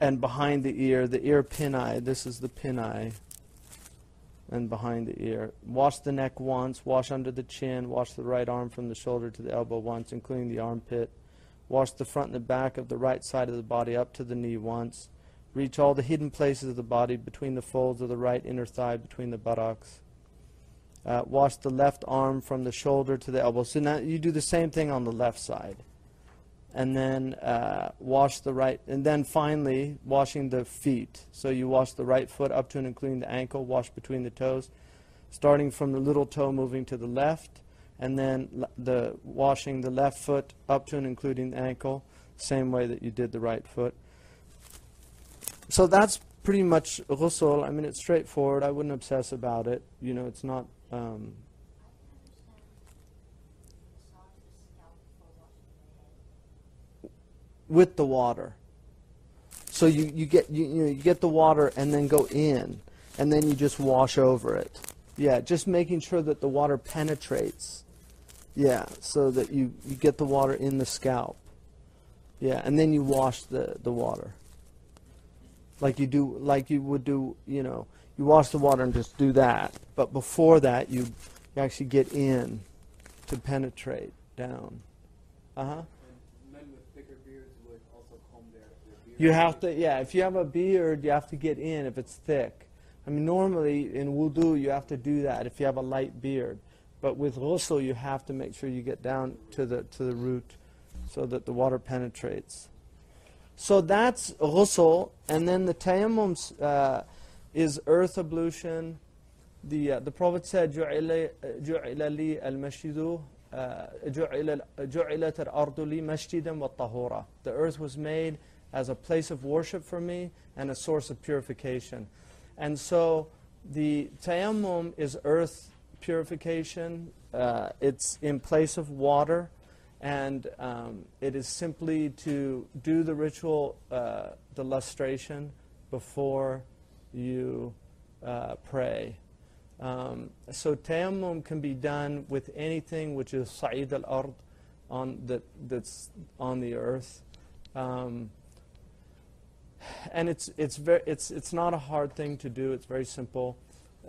and behind the ear, the ear pinnae, this is the pinnae, and behind the ear. Wash the neck once, wash under the chin, wash the right arm from the shoulder to the elbow once, including the armpit. Wash the front and the back of the right side of the body up to the knee once. Reach all the hidden places of the body between the folds of the right inner thigh, between the buttocks. Uh, wash the left arm from the shoulder to the elbow. So now you do the same thing on the left side and then uh, wash the right, and then finally washing the feet. So you wash the right foot up to and including the ankle, wash between the toes, starting from the little toe moving to the left, and then the washing the left foot up to and including the ankle, same way that you did the right foot. So that's pretty much ghusl. I mean, it's straightforward. I wouldn't obsess about it. You know, it's not. Um, with the water. So you, you get you, you know you get the water and then go in, and then you just wash over it. Yeah, just making sure that the water penetrates. Yeah, so that you, you get the water in the scalp. Yeah, and then you wash the, the water. Like you do like you would do, you know, you wash the water and just do that. But before that you, you actually get in to penetrate down. Uh-huh. And men with thicker beards would also comb their, their beard. You have to, yeah, if you have a beard, you have to get in if it's thick. I mean, normally in wudu, you have to do that if you have a light beard. But with ghusl, you have to make sure you get down to the, to the root so that the water penetrates. So that's ghusl. And then the tayammum uh, is earth ablution. The, uh, the Prophet said, جُعِلَ جُعِلَ لِي الْمَسْجِدُ uh, جُعِلَ- جُعِلَتِ الْأَرْضُ لِي مَسْجِدًا وَطَهُورًا The earth was made as a place of worship for me and a source of purification. And so the tayammum is earth purification. Uh, it's in place of water, and um, it is simply to do the ritual, uh, the lustration, before you uh, pray. Um, so tayammum can be done with anything which is sa'id al-ard, on that, that's on the earth. Um, and it's it's very it's it's not a hard thing to do. It's very simple.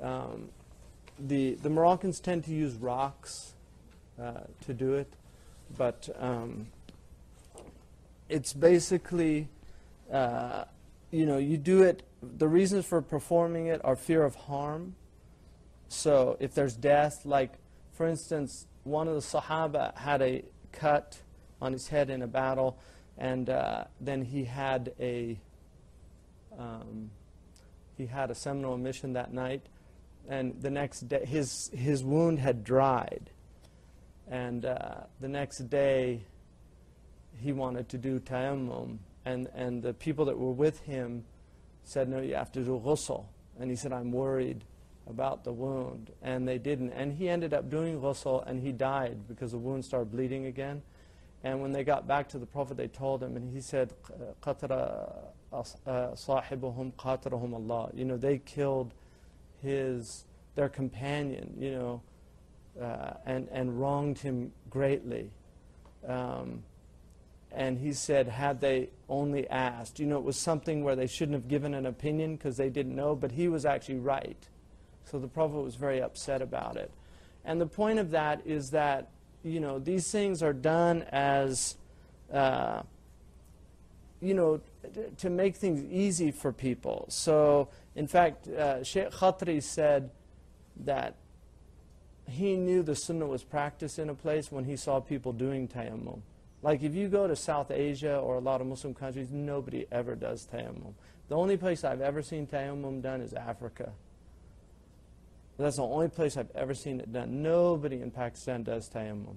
Um, the the Moroccans tend to use rocks uh, to do it, but um, it's basically uh, you know you do it. The reasons for performing it are fear of harm. So if there's death, like for instance, one of the Sahaba had a cut on his head in a battle, and uh, then he had a um, he had a seminal emission that night, and the next day his his wound had dried, and uh, the next day he wanted to do tayammum, and and the people that were with him said, "No, you have to do ghusl," and he said, "I'm worried." About the wound, and they didn't. And he ended up doing ghusl, and he died because the wound started bleeding again. And when they got back to the Prophet, they told him, and he said, "Qatra صاحبهم قاتلهم Allah. You know, they killed his their companion. You know, uh, and and wronged him greatly. Um, and he said, had they only asked, you know, it was something where they shouldn't have given an opinion because they didn't know, but he was actually right. So the Prophet was very upset about it. And the point of that is that, you know, these things are done as, uh, you know, t- to make things easy for people. So, in fact, uh, Sheikh Khatri said that he knew the sunnah was practiced in a place when he saw people doing tayammum. Like if you go to South Asia or a lot of Muslim countries, nobody ever does tayammum. The only place I've ever seen tayammum done is Africa. That's the only place I've ever seen it done. Nobody in Pakistan does tayammum.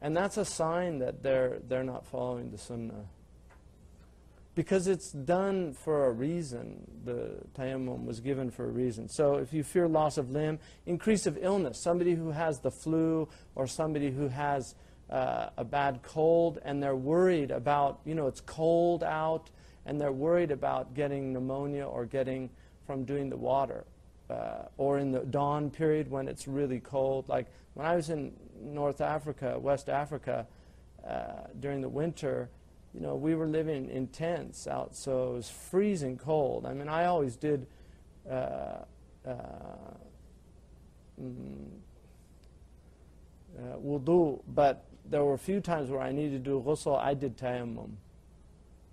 And that's a sign that they're, they're not following the sunnah. Because it's done for a reason. The tayammum was given for a reason. So if you fear loss of limb, increase of illness, somebody who has the flu or somebody who has uh, a bad cold and they're worried about, you know, it's cold out and they're worried about getting pneumonia or getting from doing the water. Uh, or in the dawn period when it's really cold. Like when I was in North Africa, West Africa, uh, during the winter, you know, we were living in tents out, so it was freezing cold. I mean, I always did uh, uh, mm, uh, wudu, but there were a few times where I needed to do ghusl, I did tayammum.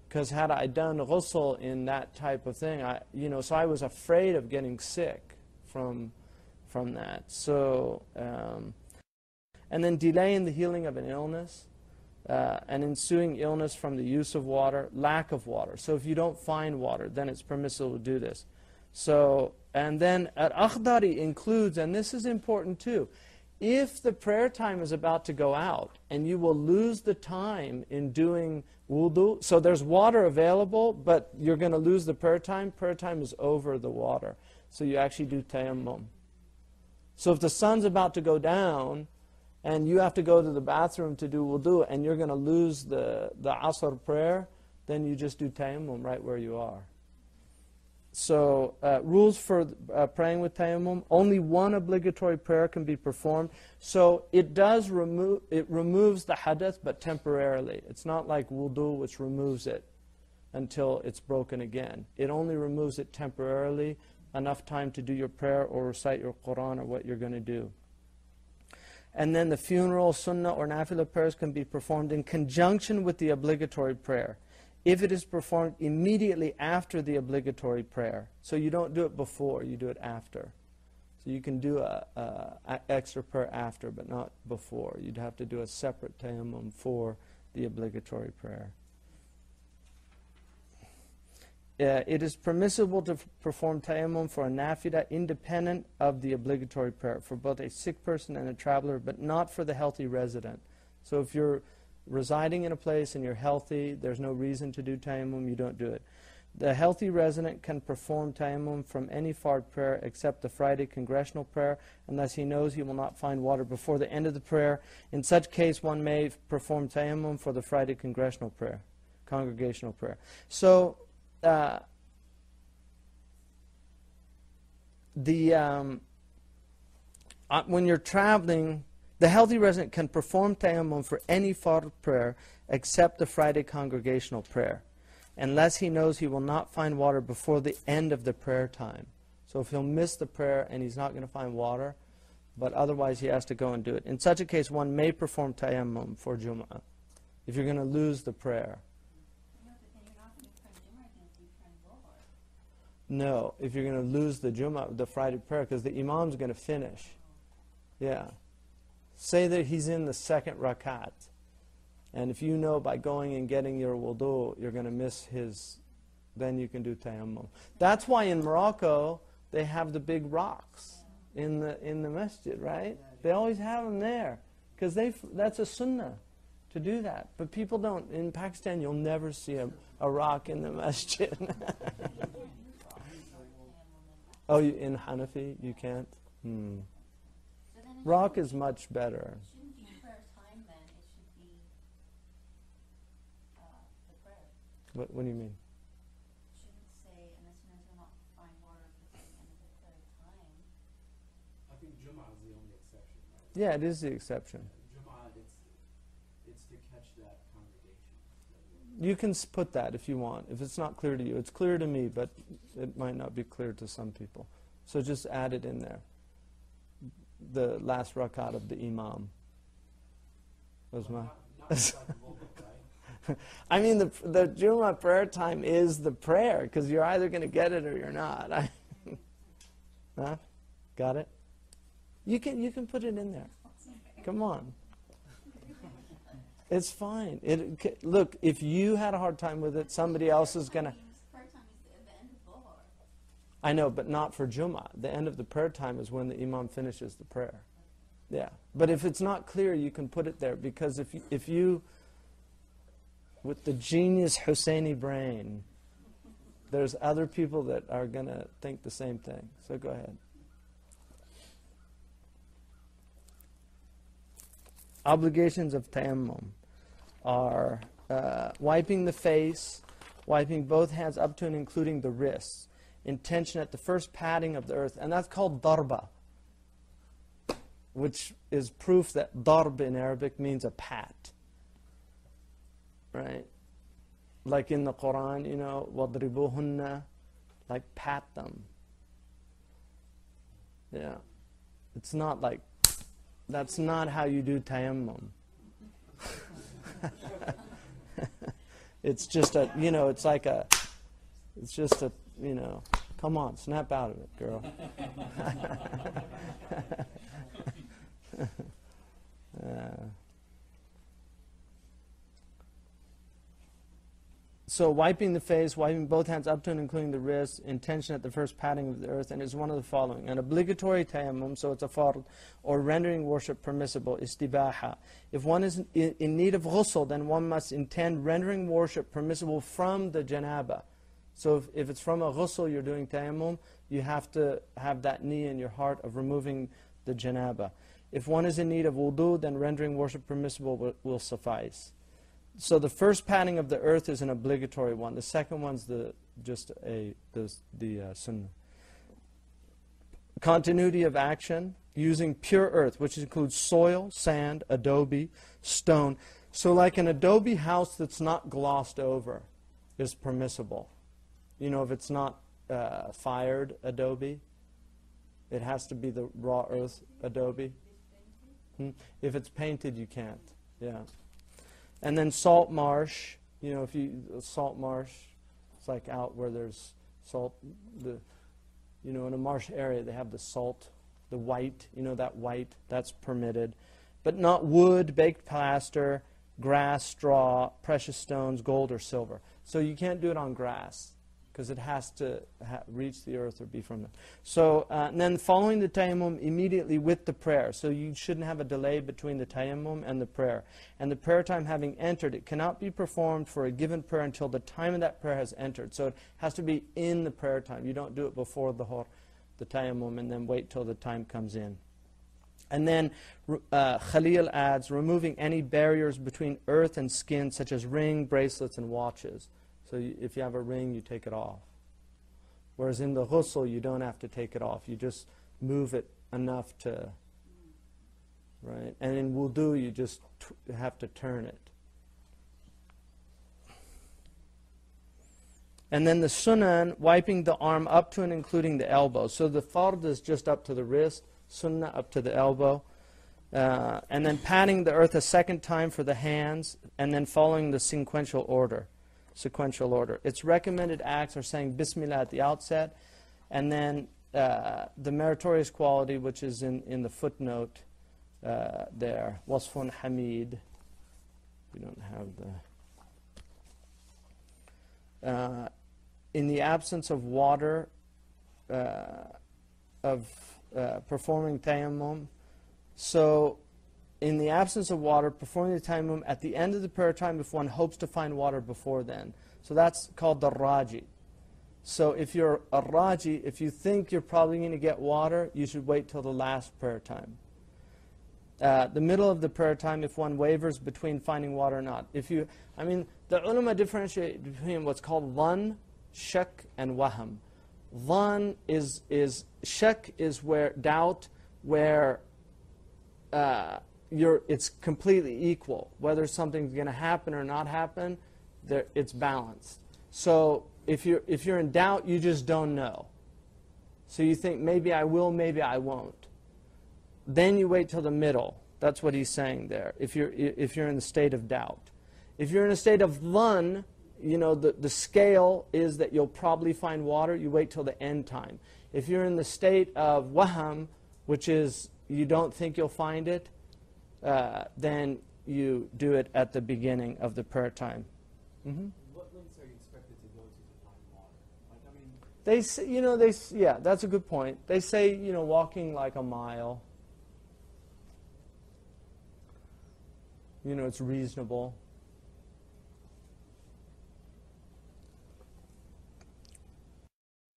Because had I done ghusl in that type of thing, I, you know, so I was afraid of getting sick from, from that. So, um, and then delaying the healing of an illness uh, an ensuing illness from the use of water, lack of water. So if you don't find water, then it's permissible to do this. So, and then at Akhdari includes, and this is important too, if the prayer time is about to go out and you will lose the time in doing wudu, so there's water available, but you're going to lose the prayer time, prayer time is over the water. So you actually do tayammum. So if the sun's about to go down, and you have to go to the bathroom to do wudu and you're going to lose the, the asr prayer, then you just do tayammum right where you are. So, uh, rules for uh, praying with tayammum only one obligatory prayer can be performed. So, it does remove, it removes the hadath, but temporarily. It's not like wudu, which removes it until it's broken again. It only removes it temporarily, enough time to do your prayer or recite your Quran or what you're going to do. And then the funeral, sunnah, or nafilah prayers can be performed in conjunction with the obligatory prayer. If it is performed immediately after the obligatory prayer. So you don't do it before, you do it after. So you can do a, a, extra prayer after, but not before. You'd have to do a separate tayammum for the obligatory prayer uh, it is permissible to perform tayammum for a nafila independent of the obligatory prayer for both a sick person and a traveler, but not for the healthy resident. So if you're residing in a place and you're healthy, there's no reason to do tayammum, you don't do it. The healthy resident can perform tayammum from any fard prayer except the Friday congregational prayer, unless he knows he will not find water before the end of the prayer. In such case, one may perform tayammum for the Friday congregational prayer, congregational prayer. So uh, the um, uh, when you're traveling, the healthy resident can perform tayammum for any fard prayer except the Friday congregational prayer, unless he knows he will not find water before the end of the prayer time. So if he'll miss the prayer and he's not going to find water, but otherwise he has to go and do it. In such a case, one may perform tayammum for Jum'ah if you're going to lose the prayer. No, if you're going to lose the Jummah, the Friday prayer, because the Imam's going to finish. Yeah. Say that he's in the second rakat. And if you know by going and getting your wudu, you're going to miss his, then you can do tayammum. That's why in Morocco, they have the big rocks in the, in the masjid, right? They always have them there. Because that's a sunnah to do that. But people don't. In Pakistan, you'll never see a, a rock in the [LAUGHS] masjid. [LAUGHS] Oh, you, in Hanafi, you can't? Hmm. So then it Rock shouldn't is much better. be- Shouldn't be prayer time then, it should be, uh, the prayer. What, what do you mean? Shouldn't say, unless you will not find water before the end of the prayer time. I think Jummah is the only exception, right? Yeah, it is the exception. Jummah, it's, it's to catch that congregation. You can put that if you want. If it's not clear to you, it's clear to me, but it might not be clear to some people. So just add it in there. The last rakat of the imam. Was my. [LAUGHS] I mean, the the Juma prayer time is the prayer because you're either going to get it or you're not. [LAUGHS] Huh? Got it? You can you can put it in there. Come on. It's fine. It look if you had a hard time with it, somebody else is Dhuhr. I know, but not for Juma. The end of the prayer time is when the imam finishes the prayer. Yeah, but if it's not clear, you can put it there because if you, if you with the genius Husseini brain. There's other people that are going to think the same thing. So go ahead. obligations of tayammum are uh, wiping the face, wiping both hands up to and including the wrists, intention at the first patting of the earth, and that's called darba, which is proof that darb in Arabic means a pat, right? Like in the Quran, you know, wadribuhunna, like pat them. Yeah, it's not like that's not how you do tayammum. [LAUGHS] it's just a, you know, it's like a, it's just a, you know, come on, snap out of it, girl. [LAUGHS] Uh, so wiping the face, wiping both hands up to and including the wrist, intention at the first patting of the earth, and is one of the following. An obligatory tayammum, so it's a fard, or rendering worship permissible, istibaha. If one is in, need of ghusl, then one must intend rendering worship permissible from the janaba. So if, if it's from a ghusl you're doing tayammum, you have to have that knee in your heart of removing the janaba. If one is in need of wudu, then rendering worship permissible will, will suffice. So the first patting of the earth is an obligatory one. The second one's the just a the the uh, sunnah. Continuity of action using pure earth, which includes soil, sand, adobe, stone. So like an adobe house that's not glossed over is permissible. You know, if it's not uh, fired adobe, it has to be the raw earth adobe. Hmm? If it's painted, you can't. Yeah. And then salt marsh, you know, if you salt marsh, it's like out where there's salt. The, you know, in a marsh area, they have the salt, the white. You know, that white that's permitted, but not wood, baked plaster, grass, straw, precious stones, gold or silver. So you can't do it on grass because it has to ha- reach the earth or be from it. So, uh, and then following the tayammum immediately with the prayer. So you shouldn't have a delay between the tayammum and the prayer. And the prayer time having entered, it cannot be performed for a given prayer until the time of that prayer has entered. So it has to be in the prayer time. You don't do it before the whole, the tayammum and then wait till the time comes in. And then uh, Khalil adds, removing any barriers between earth and skin, such as ring, bracelets, and watches. So you, if you have a ring, you take it off. Whereas in the ghusl, you don't have to take it off. You just move it enough to, right? And in wudu, you just have to turn it. And then the sunan, wiping the arm up to and including the elbow. So the fard is just up to the wrist, sunnah up to the elbow. Uh, and then patting the earth a second time for the hands, and then following the sequential order sequential order. Its recommended acts are saying Bismillah at the outset, and then uh, the meritorious quality, which is in, in the footnote uh, there, Wasfun Hamid. We don't have the. Uh, in the absence of water, uh, of uh, performing tayammum, so in the absence of water, performing the tayammum at the end of the prayer time if one hopes to find water before then. So that's called the raji. So if you're a raji, if you think you're probably going to get water, you should wait till the last prayer time. Uh, the middle of the prayer time, if one wavers between finding water or not. If you, I mean, the ulama differentiate between what's called dhan, shak, and waham. Dhan is, is, shak is where doubt, where uh, you're, it's completely equal. Whether something's going to happen or not happen, there, it's balanced. So if you're, if you're in doubt, you just don't know. So you think, maybe I will, maybe I won't. Then you wait till the middle. That's what he's saying there, if you're, if you're in the state of doubt. If you're in a state of dhan, you know, the, the scale is that you'll probably find water, you wait till the end time. If you're in the state of waham, which is you don't think you'll find it, uh, then you do it at the beginning of the prayer time. Mm-hmm. What lengths are you expected to go to to find water? Like, I mean, they say, you know, they yeah, that's a good point. They say, you know, walking like a mile. You know, it's reasonable.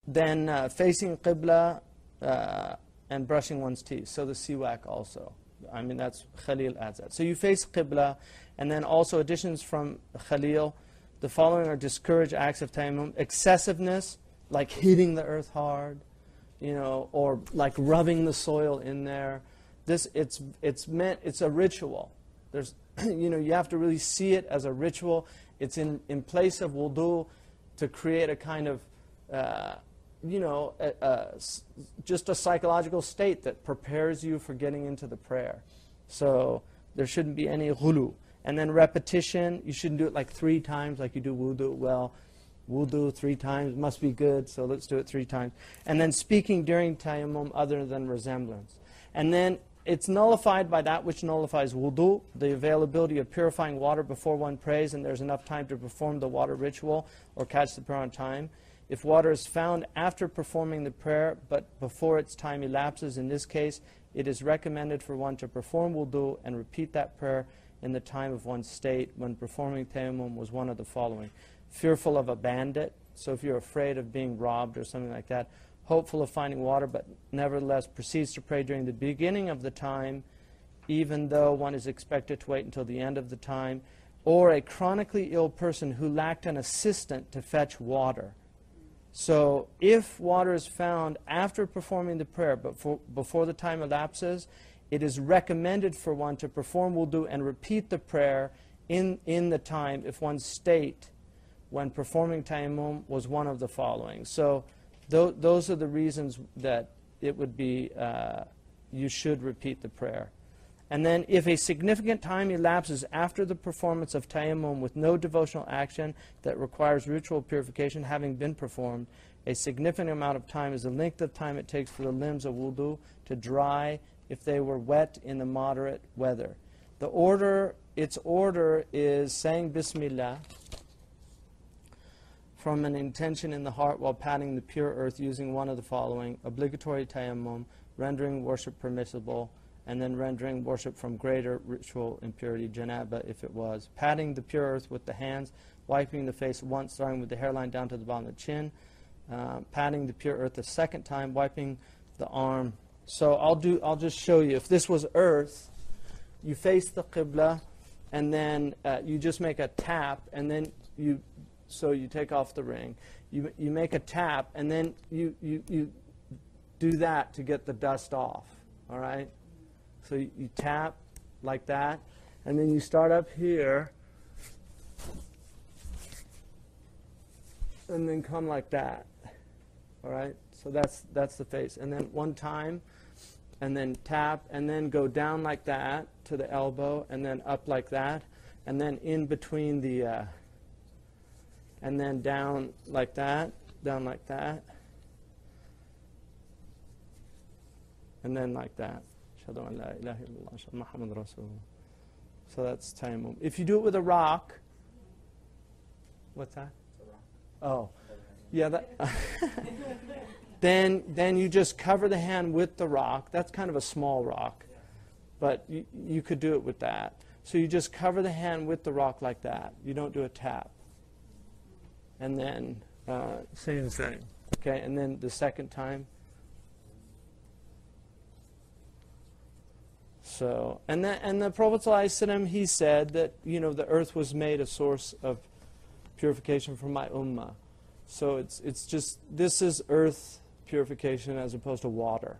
Then uh, facing qibla uh, and brushing one's teeth. So the siwak also. I mean, that's Khalil adds that. So you face qibla, and then also additions from Khalil. The following are discouraged acts of tayammum. Excessiveness, like hitting the earth hard, you know, or like rubbing the soil in there. This, it's, it's meant, it's a ritual. There's, [CLEARS THROAT] you know, you have to really see it as a ritual. It's in, in place of wudu to create a kind of, uh, you know, a, a just a psychological state that prepares you for getting into the prayer. So there shouldn't be any ghulu. And then repetition, you shouldn't do it like three times like you do wudu. Well, wudu three times must be good, so let's do it three times. And then speaking during tayammum other than resemblance. And then it's nullified by that which nullifies wudu, the availability of purifying water before one prays, and there's enough time to perform the water ritual or catch the prayer on time. If water is found after performing the prayer, but before its time elapses, in this case, it is recommended for one to perform wudu and repeat that prayer in the time of one's state when performing tayammum was one of the following. Fearful of a bandit, so if you're afraid of being robbed or something like that, hopeful of finding water, but nevertheless proceeds to pray during the beginning of the time, even though one is expected to wait until the end of the time, or a chronically ill person who lacked an assistant to fetch water. So if water is found after performing the prayer, but for, before the time elapses, it is recommended for one to perform wudu and repeat the prayer in, in the time if one's state when performing tayammum was one of the following. So tho- those are the reasons that it would be, uh, you should repeat the prayer. And then, if a significant time elapses after the performance of tayammum with no devotional action that requires ritual purification having been performed, a significant amount of time is the length of time it takes for the limbs of wudu to dry if they were wet in the moderate weather. The order, its order is saying Bismillah from an intention in the heart while patting the pure earth using one of the following obligatory tayammum, rendering worship permissible, and then rendering worship from greater ritual impurity, janaba if it was. Patting the pure earth with the hands, wiping the face once, starting with the hairline down to the bottom of the chin. Uh, patting the pure earth a second time, wiping the arm. So I'll do. I'll just show you. If this was earth, you face the qibla, and then uh, you just make a tap, and then you. So you take off the ring. You you make a tap, and then you you you do that to get the dust off. All right. So you, tap like that, and then you start up here, and then come like that. All right. So that's that's the face, and then one time, and then tap, and then go down like that to the elbow, and then up like that, and then in between the, uh, and then down like that, down like that, and then like that. Ashhadu an la ilaha illallah, Muhammad Rasulullah. So that's tayammum. If you do it with a rock, what's that? Oh, yeah, that. [LAUGHS] then then you just cover the hand with the rock. That's kind of a small rock, but you, you could do it with that. So you just cover the hand with the rock like that. You don't do a tap. And then uh, same thing. Okay, and then the second time. So and that and the Prophet ﷺ, he said that you know the earth was made a source of purification for my ummah. So it's it's just this is earth purification as opposed to water.